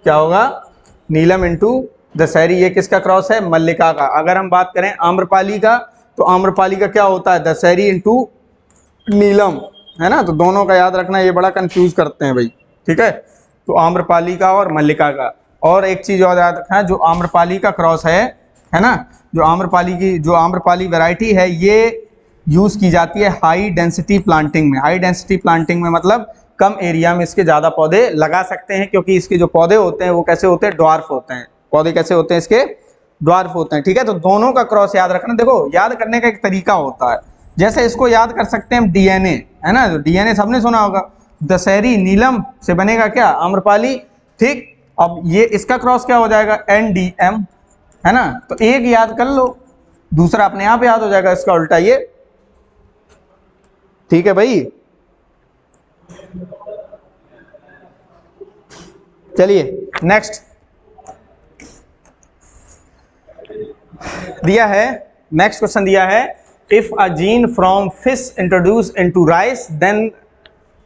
क्या होगा? नीलम इंटू दशहरी, ये किसका क्रॉस है? मल्लिका का। अगर हम बात करें आम्रपाली का तो आम्रपाली का क्या होता है? दशहरी इंटू नीलम, है ना? तो दोनों का याद रखना, ये बड़ा कंफ्यूज करते हैं भाई, ठीक है? तो आम्रपाली का और मल्लिका का। और एक चीज़ और याद रखना, जो आम्रपाली का क्रॉस है है ना? जो आम्रपाली की, जो आम्रपाली वैरायटी है, ये यूज़ की जाती है हाई डेंसिटी प्लांटिंग में। हाई डेंसिटी प्लांटिंग में मतलब कम एरिया में इसके ज़्यादा पौधे लगा सकते हैं, क्योंकि इसके जो पौधे होते हैं, वो कैसे होते हैं? ड्वार्फ होते हैं। पौधे कैसे होते हैं इसके? ड्वार्फ होते हैं, ठीक है? तो दोनों का क्रॉस याद रखना। देखो, याद करने का एक तरीका होता है। जैसे इसको याद कर सकते हैं हम डीएनए है ना? डीएनए सबने सुना होगा। दशहरी नीलम से बनेगा क्या? आम्रपाली। ठीक? अब ये इसका क्रॉस क्या हो जाएगा? एन डी एम है ना? तो एक याद कर लो। दूसरा अपने आप याद हो जाएगा इसका उल्टा। ये, ठीक है भाई? चलिए नेक्स्ट दिया है नेक्स्ट क्वेश्चन दिया है if a gene from fish introduce into rice then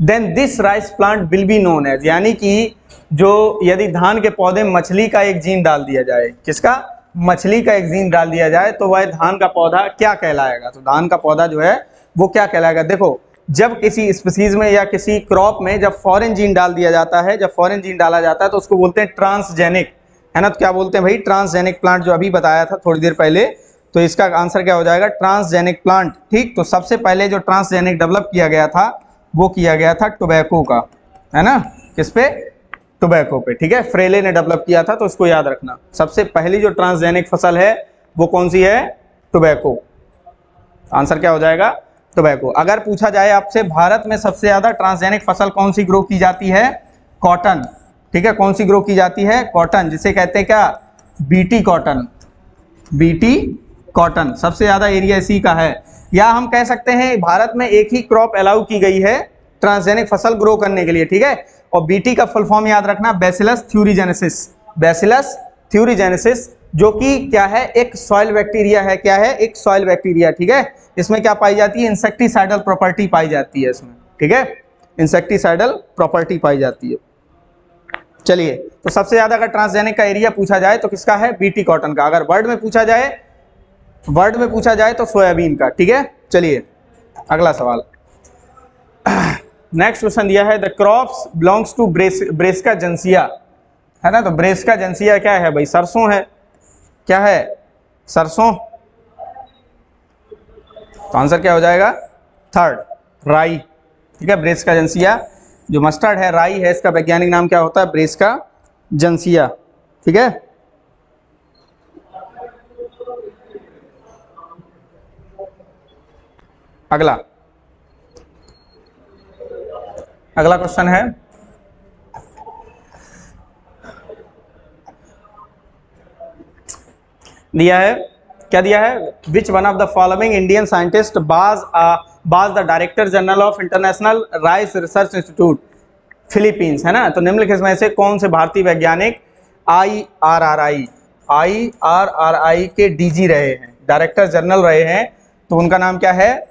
then this rice plant will be known as यानी कि जो यदि धान के पौधे मछली का एक जीन डाल दिया जाए, किसका? मछली का एक जीन डाल दिया जाए तो वह धान का पौधा क्या कहलाएगा? तो धान का पौधा जो है, वो क्या कहलाएगा? देखो, जब किसी स्पीसीज में या किसी क्रॉप में जब फॉरेन जीन डाल दिया जाता है, जब फॉरेन जीन डाला जाता है तो उसको बोलते हैं ट्रांसजेनिक है ना? तो क्या बोलते हैं भाई? ट्रांसजेनिक प्लांट जो अभी बताया था थोड़ी देर पहले तो इसका आंसर क्या हो जाएगा? ट्रांसजेनिक प्लांट ठीक? तो सबसे पहले जो ट्रांसजेनिक डेवलप किया गया था, वो किया गया था टोबैको का, है ना? किस पे? टोबैको पे, ठीक है? फ्रेले ने डेवलप किया था तो इसको याद रखना। सबसे पहली जो ट्रांसजेनिक फ़सल है, वो कौन सी है? टोबैको आंसर क्या हो जाएगा? टोबैको अगर पूछा जाए आपसे, भारत में सबसे ज़्यादा ट्रांसजेनिक फ़सल कौन सी ग्रो की जाती है? कॉटन ठीक है, कौन सी ग्रो की जाती है? कॉटन जिसे कहते हैं क्या? बीटी कॉटन बीटी कॉटन सबसे ज़्यादा एरिया इसी का है। या हम कह सकते हैं, भारत में एक ही क्रॉप अलाउ की गई है ट्रांसजेनिक फ़सल ग्रो करने के लिए, ठीक है? और बीटी का फुल फॉर्म याद रखना बेसिलस थ्यूरीजेनेसिस बेसिलस थ्यूरीजेनेसिस जो कि क्या है? एक सॉइल बैक्टीरिया है। क्या है? एक सॉइल बैक्टीरिया ठीक है? इसमें क्या पाई जाती है? इंसेक्टिसाइडल प्रॉपर्टी पाई जाती है इसमें, ठीक है? इंसेक्टिसाइडल प्रॉपर्टी पाई जाती है। चलिए तो सबसे ज़्यादा अगर ट्रांसजेनिक का एरिया पूछा जाए तो किसका है? बीटी कॉटन का। अगर वर्ड में पूछा जाए वर्ड में पूछा जाए तो सोयाबीन का, ठीक है? चलिए, अगला सवाल। नेक्स्ट क्वेश्चन दिया है the crops belongs to bras brassica juncea है ना? तो ब्रेस्का जेंसिया क्या है भाई? सरसों है। क्या है? सरसों। तो आंसर क्या हो जाएगा? थर्ड राई ठीक है? ब्रेस्का जंसिया जो मस्टर्ड है राई है, इसका वैज्ञानिक नाम क्या होता है? ब्रेस्का जंसिया। ठीक है? अगला। अगला क्वेश्चन है। दिया है। क्या दिया है? Which one of the following Indian scientist was was the director general of international rice research institute Philippines है ना? तो निम्नलिखित में से कौन से भारतीय वैज्ञानिक I R R I I R R I के डीजी रहे हैं डायरेक्टर जनरल रहे हैं तो उनका नाम क्या है?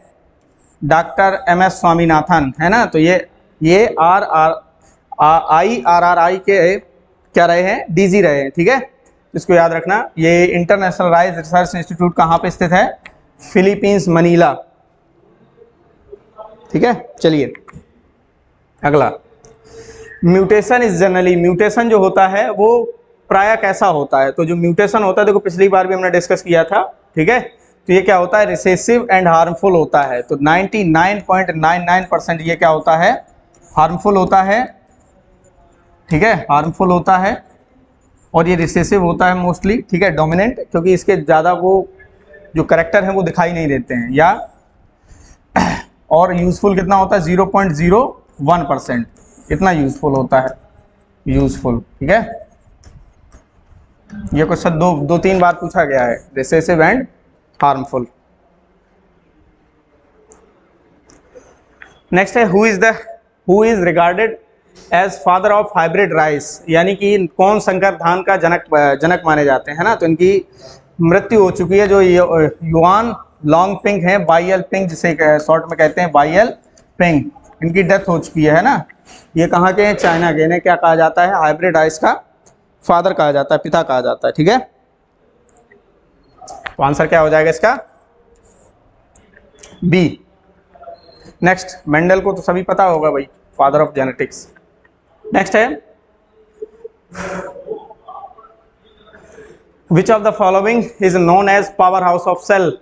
डॉक्टर एम एस स्वामीनाथन है ना? तो ये ये R R I R R I के क्या रहे हैं? डीजी रहे हैं, ठीक है? इसको याद रखना, ये इंटरनेशनल राइस रिसर्च इंस्टीट्यूट कहाँ पे स्थित है? फिलीपींस मनीला ठीक है? चलिए। अगला। म्यूटेशन इज़ जनरली, म्यूटेशन जो होता है, वो प्राय कैसा होता है? तो जो म्यूटेशन होता है, देखो पिछली बार भी हमने डिस्कस किया था, ठीक है? तो ये क्या होता है? रिसेसिव एंड हार्मफुल होता है। तो 99.99 परसेंट ये क्या होता है? हार्मफुल होता है, ठीक है? हार्मफुल होता है, और ये रिसेसिव होता है मोस्टली, ठीक है? डोमिनेंट, क्योंकि इसके ज़्यादा वो जो करेक्टर हैं, वो दिखाई नहीं देते हैं, या और यूज़फुल कितना होता है? Zero point zero one percent इतना यूज़फुल होता है? यूज़फुल ठीक है? ये क्वेश्चन दो दो तीन बार पूछा गया है। रिसेसिव एंड harmful नेक्स्ट है who is the who is regarded as father of hybrid rice यानी कि कौन संकर धान का जनक जनक माने जाते हैं ना? तो इनकी मृत्यु हो चुकी है, जो युवान लॉन्ग पिंक है बाइयल पिंक जिसे शॉर्ट में कहते हैं बाइयल पिंक इनकी डेथ हो चुकी है ना? ये कहाँ के हैं? चाइना के। इन्हें क्या कहा जाता है? हाइब्रिड आइस का फादर कहा जाता है, पिता कहा जाता है, ठीक है? तो आंसर क्या हो जाएगा इसका? बी नेक्स्ट मेंडल को तो सभी पता होगा भाई फादर ऑफ़ जेनेटिक्स नेक्स्ट है। Which of the following is known as power house of cell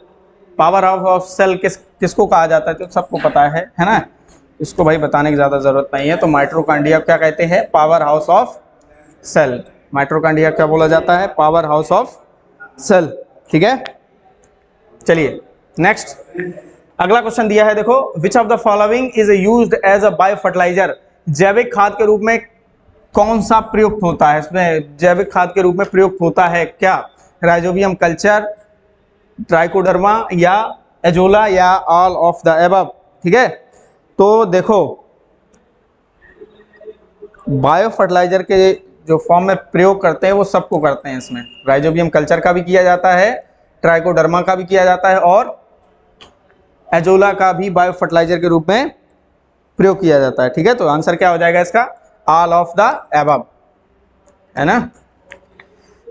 power house of cell किस, किसको कहा जाता है तो सबको पता है है ना? इसको भाई बताने की ज़्यादा ज़रूरत नहीं है। तो माइट्रोकांडिया क्या कहते हैं? Power house of cell mitochondria क्या बोला जाता है? पावर हाउस ऑफ़ सेल ठीक है? चलिए नेक्स्ट अगला क्वेश्चन दिया है, देखो which of the following is use as a bio fertiliser जैविक खाद के रूप में कौन सा प्रयुक्त होता है? इसमें जैविक खाद के रूप में प्रयुक्त होता है क्या? राइजोबियम कल्चर ट्राइकोडर्मा या एजोला या ऑल ऑफ़ द एब ठीक है? तो देखो बायो फर्टिलाइज़र के जो फॉर्म में प्रयोग करते हैं, वो सबको करते हैं इसमें। राइजोबियम कल्चर का भी किया जाता है ट्राइकोडर्मा का भी किया जाता है, और एजोला का भी बायो फर्टिलाइज़र के रूप में प्रयोग किया जाता है, ठीक है? तो आंसर क्या हो जाएगा इसका? ऑल ऑफ़ द एबब है ना?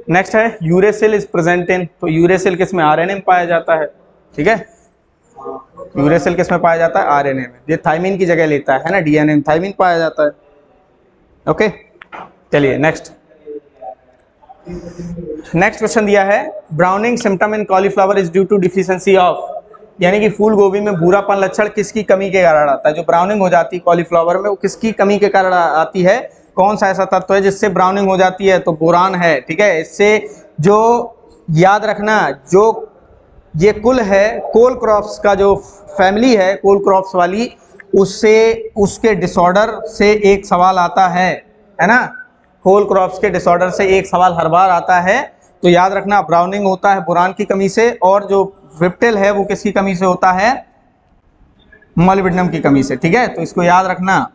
नेक्स्ट है यूरेसिल इज़ प्रेजेंट इन तो यूरेसिल किसमें? आरएनए में पाया जाता है। ठीक है? यूरेसिल किसमें पाया जाता है? आरएनए में। ये थाइमिन की जगह लेता है ना? डीएनए में थाइमिन पाया जाता है। ओके चलिए नेक्स्ट नेक्स्ट क्वेश्चन दिया है। Browning symptom in cauliflower is due to deficiency of यानी कि फूल गोभी में भूरापन लक्षण किसकी कमी के कारण आता है? जो ब्राउनिंग हो जाती है कॉलीफ्लावर में, वो किसकी कमी के कारण आती है? कौन सा ऐसा तत्व है जिससे ब्राउनिंग हो जाती है? तो बोरान है, ठीक है? इससे जो याद रखना, जो ये कुल है, कोल क्रॉप्स का जो फैमिली है, कोल क्रॉप्स वाली, उससे, उसके डिसऑर्डर से एक सवाल आता है है ना? कोल क्रॉप्स के डिसऑर्डर से एक सवाल हर बार आता है। तो याद रखना ब्राउनिंग होता है बुरान की कमी से, और जो विप्टेल है वो किसकी कमी से होता है? मॉलिबिडनम की कमी से, ठीक है? तो इसको याद रखना।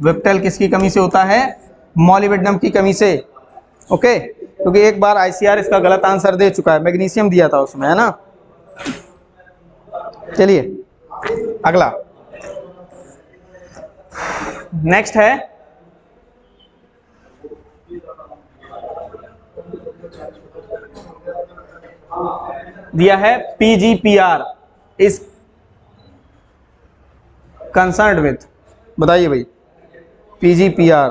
विप्टेल किसकी कमी से होता है? मॉलिबिडनम की कमी से। ओके क्योंकि एक बार आईसीआर इसका गलत आंसर दे चुका है। मैग्नीशियम दिया था उसमें, है ना? चलिए, अगला। नेक्स्ट है। दिया है पीजीपीआर इस कंसर्न विथ बताइए भाई। पीजीपीआर।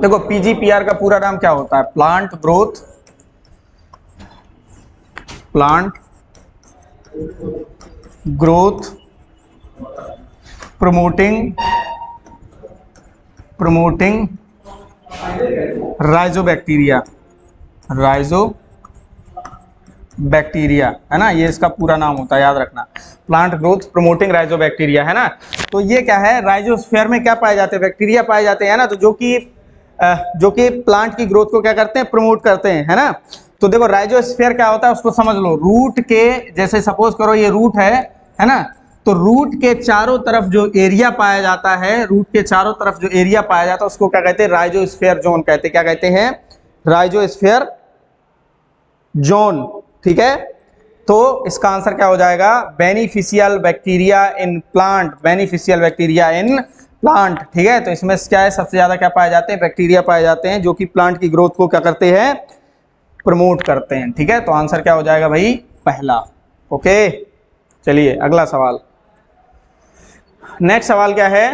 देखो पीजीपीआर का पूरा नाम क्या होता है? Plant growth plant, growth, promoting promoting, rhizobacteria rhizo bacteria है ना? ये इसका पूरा नाम होता है, याद रखना। प्लांट ग्रोथ, प्रमोटिंग, राइजोबैक्टीरिया, है ना? तो ये क्या है? राइजोस्फेयर में क्या पाए जाते हैं? बैक्टीरिया पाए जाते हैं ना? तो जो कि जो कि प्लांट की ग्रोथ को क्या करते हैं? प्रमोट करते हैं, है ना? तो देखो राइजोस्फेयर क्या होता है उसको समझ लो। रूट के, जैसे सपोज़ करो ये रूट है है ना? तो रूट के चारों तरफ़ जो एरिया पाया जाता है, रूट के चारों तरफ़ जो एरिया पाया जाता है, उसको क्या कहते हैं? राइजोस्फेयर जोन कहते हैं। क्या कहते हैं? राइजोस्फेयर जोन ठीक है? तो इसका आंसर क्या हो जाएगा? Beneficial bacteria in plant beneficial bacteria in plant ठीक है? तो इसमें क्या है? सबसे ज़्यादा क्या पाए जाते हैं? बैक्टीरिया पाए जाते हैं, जो कि प्लांट की ग्रोथ को क्या करते हैं? प्रमोट करते हैं, ठीक है? तो आंसर क्या हो जाएगा भाई? पहला। ओके चलिए, अगला सवाल। नेक्स्ट सवाल क्या है?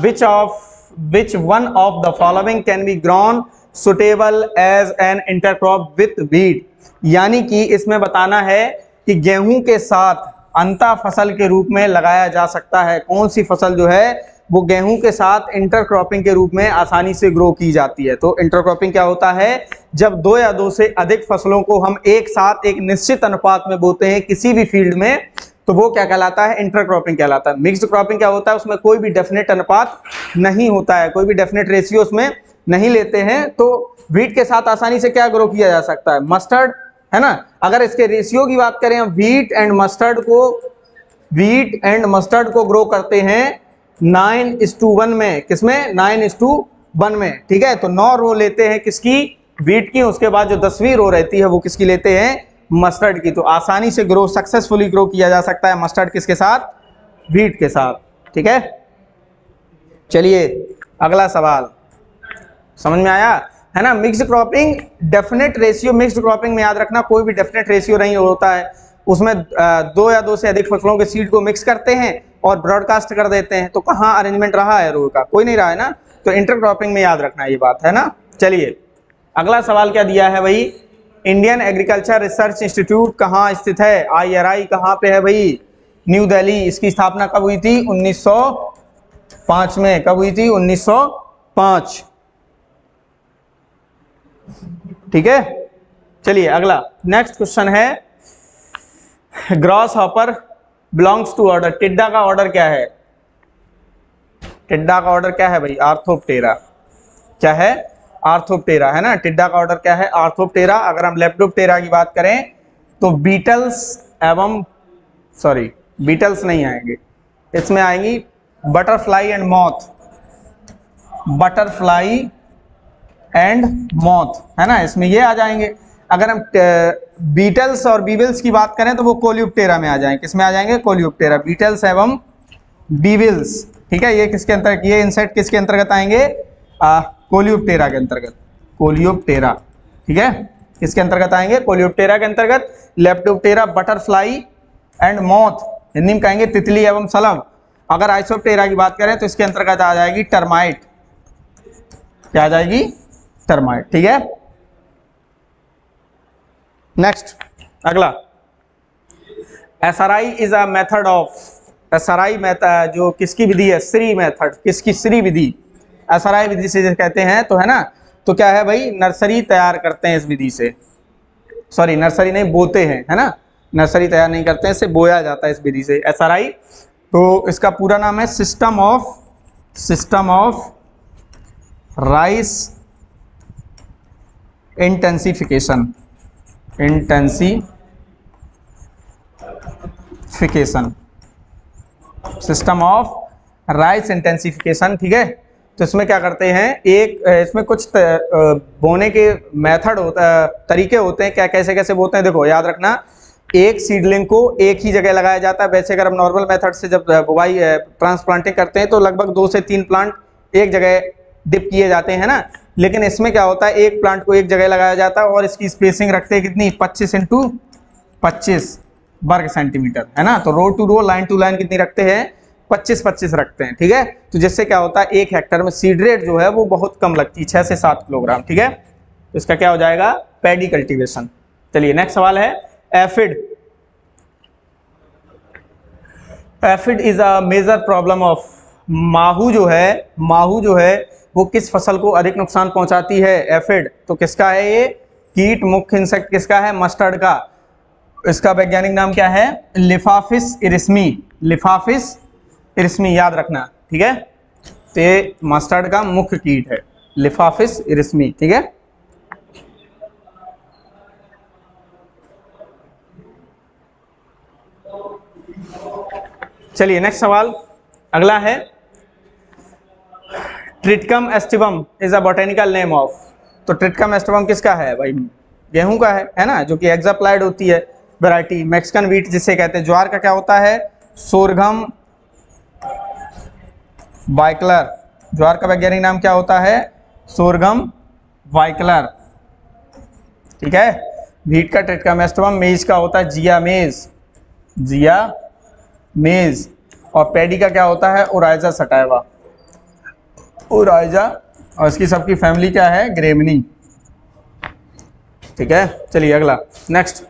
Which of which one of the following can be grown suitable as an intercrop with wheat यानी कि इसमें बताना है कि गेहूँ के साथ अंता फ़सल के रूप में लगाया जा सकता है। कौन सी फ़सल जो है वो गेहूँ के साथ इंटरक्रॉपिंग के रूप में आसानी से ग्रो की जाती है। तो इंटरक्रॉपिंग क्या होता है? जब दो या दो से अधिक फ़सलों को हम एक साथ एक निश्चित अनुपात में बोते हैं किसी भी फ़ील्ड में तो वो क्या कहलाता है? इंटरक्रॉपिंग कहलाता है। मिक्स्ड क्रॉपिंग क्या होता है? उसमें कोई भी डेफिनेट अनुपात नहीं होता है। कोई भी डेफिनेट रेशियो उसमें नहीं लेते हैं। तो वीट के साथ आसानी से क्या ग्रो किया जा सकता है? मस्टर्ड है ना? अगर इसके रेशियो की बात करें, हम वीट एंड मस्टर्ड को वीट एंड मस्टर्ड को ग्रो करते हैं नाइन इस टू वन में, किसमें? नाइन इस टू वन में, ठीक है? तो नौ रो लेते हैं किसकी? वीट की, उसके बाद जो दसवीं रो रहती है वो किसकी लेते हैं? मस्टर्ड की। तो आसानी से ग्रो, सक्सेसफुली ग्रो किया जा सकता है मस्टर्ड किसके साथ? वीट के साथ, ठीक है? चलिए, अगला सवाल। समझ में आया? है ना? Mixed cropping definite ratio mixed cropping में याद रखना, कोई भी डेफिनेट रेशियो नहीं होता है। उसमें दो या दो से अधिक फ़सलों के सीड को मिक्स करते हैं और ब्रॉडकास्ट कर देते हैं। तो कहाँ अरेंजमेंट रहा है रो का? कोई नहीं रहा है ना? तो इंटर क्रॉपिंग में याद रखना ये बात, है ना? चलिए, अगला सवाल क्या दिया है भाई? इंडियन एग्रीकल्चर रिसर्च इंस्टीट्यूट कहाँ स्थित है? आई आर आई कहाँ पे है भाई? न्यू दिल्ली इसकी स्थापना कब हुई थी? 1905 में। कब हुई थी? 1905 ठीक है? चलिए, अगला नेक्स्ट क्वेश्चन है। Grasshopper belongs to order टिड्डा का ऑर्डर क्या है? टिड्डा का ऑर्डर क्या है भाई? आर्थोपटेरा। क्या है? आर्थोपटेरा, है ना? टिड्डा का ऑर्डर क्या है? आर्थोपटेरा। अगर हम लेप्टोपटेरा की बात करें तो बीटल्स एवं सॉरी बीटल्स नहीं आएँगे। इसमें आएँगी butterfly and moth butterfly and moth है ना? इसमें ये आ जाएँगे। अगर हम बीटल्स और बीविल्स की बात करें तो वो कोलियोप्टेरा में आ जाएँगे किसमें आ जाएँगे? कोलियोप्टेरा बीटल्स एवं बीविल्स ठीक है? ये किसके अंतर्गत ये इंसेक्ट किसके अंतर्गत आएँगे? कोलियोप्टेरा के अंतर्गत। कोलियोप्टेरा ठीक है? किसके अंतर्गत आएँगे? कोलियोप्टेरा के अंतर्गत। Lepidoptera butterfly and moth Hindi में कहेंगे तितली एवं सलम। अगर आइसोप्टेरा की बात करें तो इसके अंतर्गत आ जाएगी टर्माइट क्या आ जाएगी? टर्माइट ठीक है? नेक्स्ट अगला। S R I is a method of S R I जो किसकी विधि है? श्री मेथड किसकी? श्री विधि। एस आर आई विधि से कहते हैं तो है ना? तो क्या है भाई? नर्सरी तैयार करते हैं इस विधि से। सॉरी नर्सरी नहीं, बोते हैं, है ना? नर्सरी तैयार नहीं करते हैं इसे बोया जाता है इस विधि से। एस आर आई तो इसका पूरा नाम है system of system of rice intensification intensification. System of rice intensification ठीक है? तो इसमें क्या करते हैं एक इसमें कुछ त, बोने के मेथड होता तरीके होते हैं क्या कैसे कैसे बोते हैं देखो याद रखना एक सीडलिंग को एक ही जगह लगाया जाता है वैसे अगर हम नॉर्मल मेथड से जब बुवाई ट्रांसप्लांटिंग करते हैं तो लगभग दो से तीन प्लांट एक जगह डिप किए जाते हैं ना? लेकिन इसमें क्या होता है, एक प्लांट को एक जगह लगाया जाता है और इसकी स्पेसिंग रखते हैं कितनी? 25 इंटू पच्चीस वर्ग सेंटीमीटर है ना? तो row to row line to line कितनी रखते हैं? 25 25 रखते हैं, ठीक है? तो जिससे क्या होता है, एक हेक्टर में सीड रेट जो है वो बहुत कम लगती है, छह से सात किलोग्राम ठीक है? तो इसका क्या हो जाएगा? पैडी कल्टिवेशन चलिए नेक्स्ट सवाल है। Aphid aphid is a major problem of माहू जो है, माहू जो है वो किस फ़सल को अधिक नुकसान पहुंचाती है? एफिड। तो किसका है ये? कीट, मुख्य इंसेक्ट किसका है? मस्टर्ड का। इसका वैज्ञानिक नाम क्या है? लिफाफिस इरिस्मी लिफाफिस इरिस्मी याद रखना, ठीक है? तो ये मस्टर्ड का मुख्य कीट है। लिफाफिस इरिस्मी ठीक है? चलिए नेक्स्ट सवाल। अगला है Triticum aestivum is a botanical name of तो ट्रिटकम एस्टिवम किसका है? भाई, गेहूँ का है है ना? जो कि एग्जाप्लाइड होती है वैरायटी मैक्सिकन वीट जिसे कहते हैं। ज्वार का क्या होता है? सोरघम वाइकलर ज्वार का वैज्ञानिक नाम क्या होता है? सोरगम वाइकलर ठीक है? वीट का ट्रिटकम एस्टिवम मेज का होता है, जिया मेज जिया मेज और पेडी का क्या होता है? ओराइजा सटाइवा ओराइजा और इसकी सबकी फैमिली क्या है? ग्रेमनी ठीक है? चलिए अगला। नेक्स्ट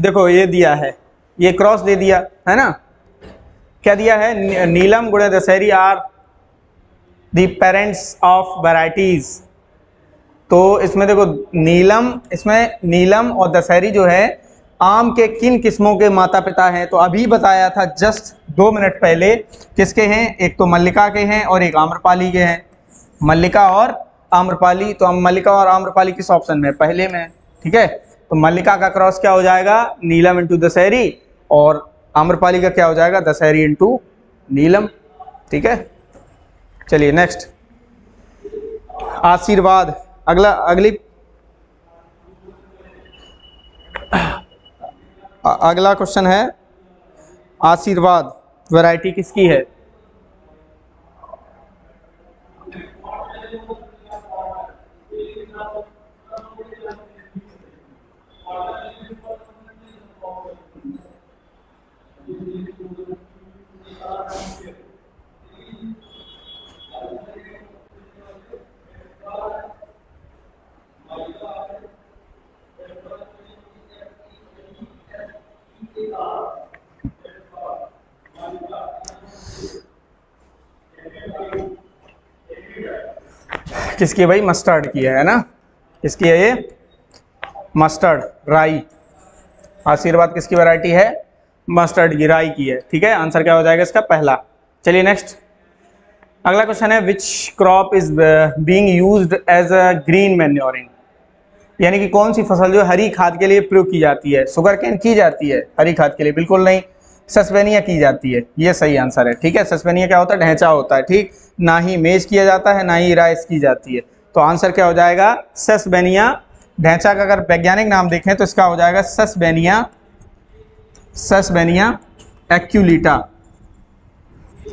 देखो, ये दिया है। ये क्रॉस दे दिया, है ना? क्या दिया है? नीलम गुण Dashehari are the parents of varieties तो इसमें देखो, नीलम, इसमें नीलम और दशहरी जो है आम के किन किस्मों के माता पिता हैं? तो अभी बताया था, जस्ट दो मिनट पहले, किसके हैं? एक तो मल्लिका के हैं और एक आम्रपाली के हैं। मल्लिका और आम्रपाली तो हम मल्लिका और आम्रपाली किस ऑप्शन में पहले में, ठीक है? तो मल्लिका का क्रॉस क्या हो जाएगा? नीलम इंटू दशहरी और आम्रपाली का क्या हो जाएगा? दशहरी इंटू नीलम, ठीक है? चलिए नेक्स्ट आशीर्वाद, अगला, अगली अगला क्वेश्चन है आशीर्वाद वैरायटी किसकी है? किसकी भाई मस्टर्ड की है ना? किसकी है ये मस्टर्ड राई। आशीर्वाद किसकी वैरायटी है? मस्टर्ड की, राई की है। ठीक है? आंसर क्या हो जाएगा इसका? पहला। चलिए नेक्स्ट अगला क्वेश्चन है which crop is being used as a green manuring यानी कि कौन सी फ़सल जो हरी खाद के लिए प्रयोग की जाती है? शुगर कैन की जाती है, हरी खाद के लिए। बिल्कुल नहीं। सस्पेनिया की जाती है। ये सही आंसर है। ठीक है? सस्पेनिया क्या होता है? ढैंचा होता है। ठीक? ना ही मेज किया जाता है, ना ही राइस की जाती है। तो आंसर क्या हो जाएगा? सस्पेनिया। ढैंचा का अगर वैज्ञानिक नाम देखें तो इसका हो जाएगा सस्पेनिया। सस्पेनिया एक्यूलिटा।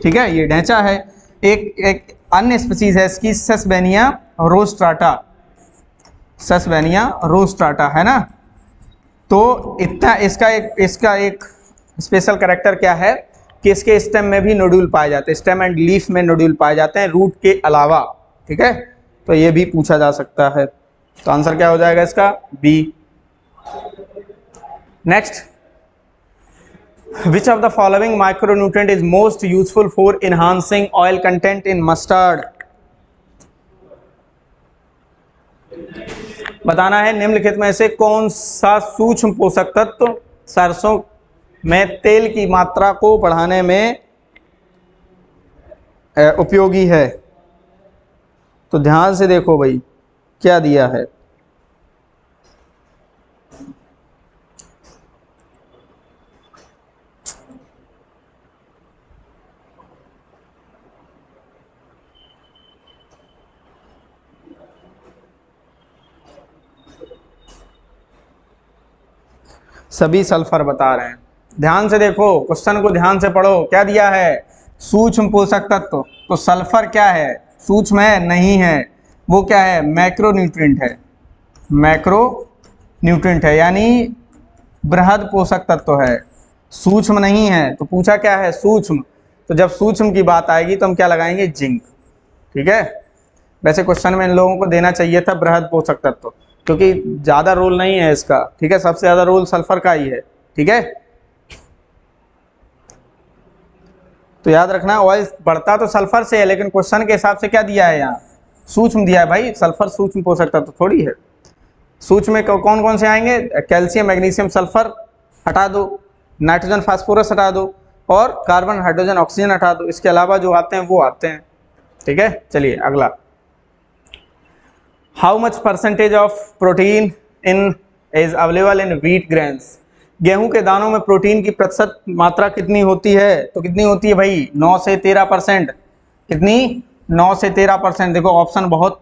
ठीक है? ये ढैंचा है। एक एक अन्य स्पीसीज है इसकी, सस्पेनिया रोस्ट्राटा। सस्पेनिया रोस्ट्राटा, है ना? तो इतना, इसका एक इसका एक स्पेशल करेक्टर क्या है? कि इसके स्टेम में भी नोड्यूल पाए जाते हैं, स्टेम एंड लीफ में नोड्यूल पाए जाते हैं, रूट के अलावा, ठीक है? तो ये भी पूछा जा सकता है। तो आंसर क्या हो जाएगा इसका? B. Next which of the following micronutrient is most useful for enhancing oil content in mustard बताना है, निम्नलिखित में से कौन सा सूक्ष्म पोषक तत्व सरसों में तेल की मात्रा को बढ़ाने में उपयोगी है। तो ध्यान से देखो भाई, क्या दिया है। सभी सल्फ़र बता रहे हैं। ध्यान से देखो, क्वेश्चन को ध्यान से पढ़ो। क्या दिया है? सूक्ष्म पोषक तत्व। तो सल्फ़र क्या है? सूक्ष्म है, नहीं है। वो क्या है? मैक्रो न्यूट्रिएंट है। मैक्रो न्यूट्रिएंट है, यानी बृहद पोषक तत्व है। सूक्ष्म नहीं है तो पूछा क्या है? सूक्ष्म। तो जब सूक्ष्म की बात आएगी तो हम क्या लगाएँगे? जिंक। ठीक है? वैसे क्वेश्चन में इन लोगों को देना चाहिए था बृहद पोषक तत्व, क्योंकि ज़्यादा रोल नहीं है इसका। ठीक है? सबसे ज़्यादा रोल सल्फ़र का ही है। ठीक है? तो याद रखना ऑयल बढ़ता तो सल्फ़र से है, लेकिन क्वेश्चन के हिसाब से क्या दिया है यहाँ? सूक्ष्म दिया है भाई सल्फ़र सूक्ष्म हो सकता तो थोड़ी है। सूक्ष्म में कौन कौन से आएँगे? कैल्शियम मैग्नीशियम सल्फ़र हटा दो नाइट्रोजन फास्फोरस हटा दो, और कार्बन हाइड्रोजन ऑक्सीजन हटा दो। इसके अलावा जो आते हैं, वो आते हैं। ठीक है? चलिए, अगला। How much percentage of protein in is available in wheat grains गेहूँ के दानों में प्रोटीन की प्रतिशत मात्रा कितनी होती है? तो कितनी होती है भाई? नौ से तेरह परसेंट। कितनी? नौ से तेरह परसेंट। देखो ऑप्शन बहुत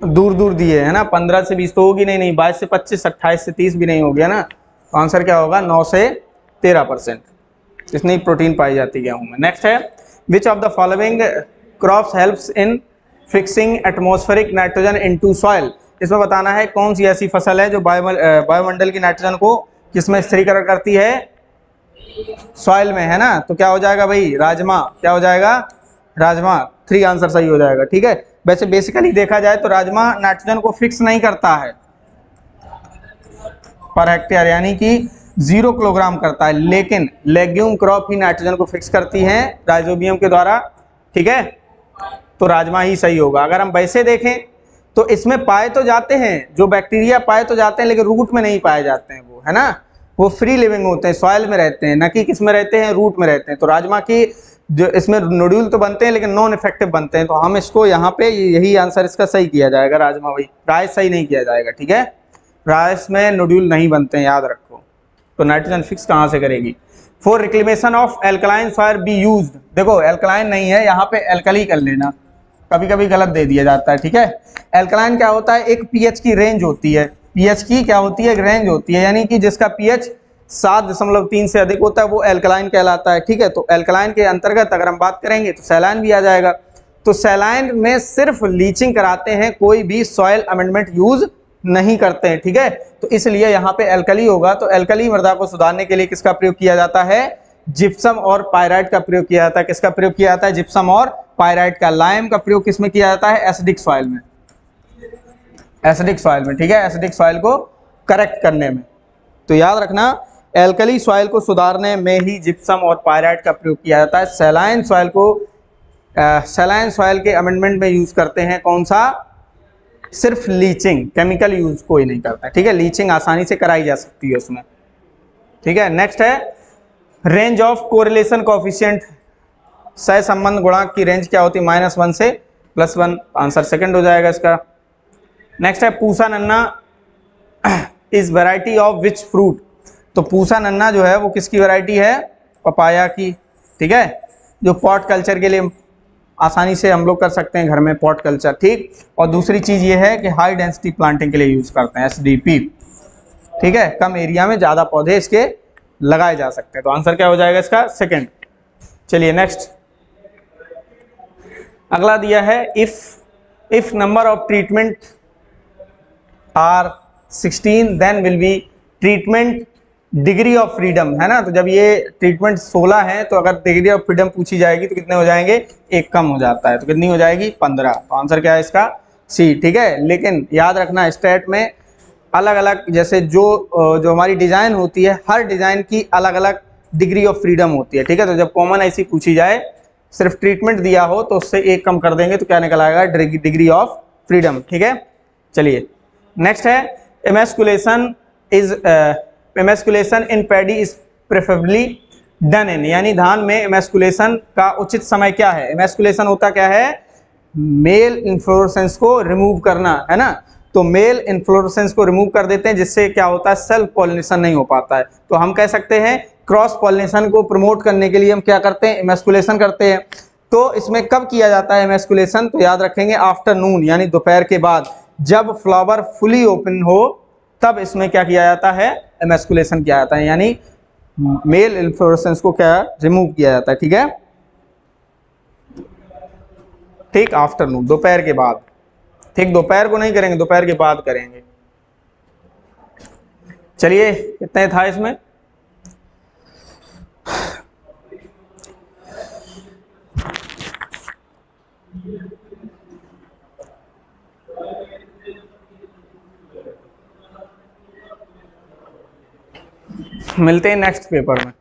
दूर दूर दिए है ना। पंद्रह से बीस तो होगी नहीं नहीं। बाईस से पच्चीस, अट्ठाईस से तीस भी नहीं हो गया ना? तो आंसर क्या होगा? नौ से तेरह परसेंट। इतनी प्रोटीन पाई जाती है गेहूँ में। नेक्स्ट है which of the following crops helps in fixing atmospheric nitrogen into soil इसमें बताना है कौन सी ऐसी फ़सल है जो वायुमंडल की नाइट्रोजन को किसमें स्थिरीकरण करती है? सॉइल में, है ना? तो क्या हो जाएगा भाई? राजमा। क्या हो जाएगा? राजमा। थ्री आंसर सही हो जाएगा, ठीक है? वैसे बेसिकली देखा जाए तो राजमा नाइट्रोजन को फिक्स नहीं करता है। पर हेक्टेयर यानी कि ज़ीरो किलोग्राम करता है। लेकिन लेग्यूम क्रॉप ही नाइट्रोजन को फिक्स करती है राइजोबियम के द्वारा, ठीक है? तो राजमा ही सही होगा। अगर हम वैसे देखें तो इसमें पाए तो जाते हैं, जो बैक्टीरिया पाए तो जाते हैं, लेकिन रूट में नहीं पाए जाते हैं वो, है ना? वो फ्री लिविंग होते हैं सॉयल में रहते हैं, न कि किसमें रहते हैं रूट में रहते हैं। तो राजमा की जो इसमें नोड्यूल तो बनते हैं, लेकिन नॉन इफ़ेक्टिव बनते हैं तो हम इसको यहाँ पे यही आंसर इसका सही किया जाएगा, राजमा भाई राइस सही नहीं किया जाएगा, ठीक है? राइस में नोड्यूल नहीं बनते हैं, याद रखो। तो नाइट्रोजन फिक्स कहाँ से करेगी? For reclamation of alkaline soil be used देखो एल्कलाइन नहीं है, यहाँ पे एल्कली कर लेना। कभी कभी गलत दे दिया जाता है, ठीक है? एल्कलाइन क्या होता है? एक पीएच की रेंज होती है। पीएच की क्या होती है? एक रेंज होती है, यानी कि जिसका पीएच सात दशमलव तीन से अधिक होता है, वो एल्कलाइन कहलाता है, ठीक है? तो एल्कलाइन के अंतर्गत अगर हम बात करेंगे तो सैलाइन भी आ जाएगा। तो सैलाइन में सिर्फ़ लीचिंग कराते हैं, कोई भी सॉयल अमेंडमेंट यूज़ नहीं करते हैं, ठीक है? तो इसलिए यहाँ पे एल्कली होगा। तो एल्कली मृदा को सुधारने के लिए किसका प्रयोग किया जाता है? जिप्सम और पायराइड का प्रयोग किया जाता है। किसका प्रयोग किया जाता है? जिप्सम और पायराइड का लाइम का प्रयोग किसमें किया जाता है? एसिडिक सॉइल में। एसिडिक सॉइल में, ठीक है? एसिडिक सॉइल को करेक्ट करने में। तो याद रखना, एल्कली सॉइल को सुधारने में ही जिप्सम और पायराइट का प्रयोग किया जाता है। सेलाइन सॉइल को सेलाइन सॉइल के अमेंडमेंट में यूज़ करते हैं कौन सा? सिर्फ़ लीचिंग, केमिकल यूज़ कोई नहीं करता, ठीक है? लीचिंग आसानी से कराई जा सकती है उसमें। ठीक है? नेक्स्ट है, रेंज ऑफ़ कोरिलेशन कॉफिशियंट सह संबंध गुणांक की रेंज क्या होती? है माइनस वन से प्लस वन आंसर सेकंड हो जाएगा इसका। नेक्स्ट है Pusa Nanha is variety of which fruit तो पूसा नन्ना जो है, वो किसकी वैरायटी है? पपाया की, ठीक है? जो पॉट कल्चर के लिए आसानी से हम लोग कर सकते हैं घर में पॉट कल्चर ठीक? और दूसरी चीज़ ये है कि हाई डेंसिटी प्लांटिंग के लिए यूज़ करते हैं एसडीपी ठीक है? कम एरिया में ज़्यादा पौधे इसके लगाए जा सकते हैं। तो आंसर क्या हो जाएगा इसका? सेकेंड चलिए नेक्स्ट अगला दिया है if if number of treatment are 16 then will be treatment degree of freedom है ना? तो जब ये ट्रीटमेंट 16 है तो अगर डिग्री ऑफ़ फ्रीडम पूछी जाएगी तो कितने हो जाएँगे? एक कम हो जाता है तो कितनी हो जाएगी? 15 तो आंसर क्या है इसका? सी ठीक है? लेकिन याद रखना स्टेट में अलग अलग जैसे जो जो हमारी डिज़ाइन होती है, हर डिज़ाइन की अलग अलग डिग्री ऑफ़ फ्रीडम होती है, ठीक है? तो जब कॉमन ऐसी पूछी जाए सिर्फ़ ट्रीटमेंट दिया हो तो उससे एक कम कर देंगे तो क्या निकल आएगा? डिग्री ऑफ़ फ्रीडम ठीक है? चलिए नेक्स्ट है emasculation is emasculation in paddy is preferably done in यानी धान में एमेस्कुलेशन का उचित समय क्या है? एमेस्कुलेशन होता क्या है? मेल इन्फ्लोरेसेंस को रिमूव करना, है ना? तो मेल इन्फ्लोरेसेंस को रिमूव कर देते हैं, जिससे क्या होता है सेल्फ पॉलिनेशन नहीं हो पाता है। तो हम कह सकते हैं, क्रॉस पॉलिनेशन को प्रमोट करने के लिए हम क्या करते हैं एमेस्कुलेशन करते हैं। तो इसमें कब किया जाता है एमेस्कुलेशन तो याद रखेंगे आफ्टरनून यानी दोपहर के बाद। जब फ्लावर फुली ओपन हो, तब इसमें क्या किया जाता है एमेस्कुलेशन किया जाता है, यानी मेल इन्फ्लोरेसेंस को क्या रिमूव किया जाता है, ठीक है? ठीक आफ्टरनून दोपहर के बाद। ठीक, दोपहर को नहीं करेंगे, दोपहर के बाद करेंगे। चलिए, इतना था इसमें। मिलते हैं नेक्स्ट पेपर में।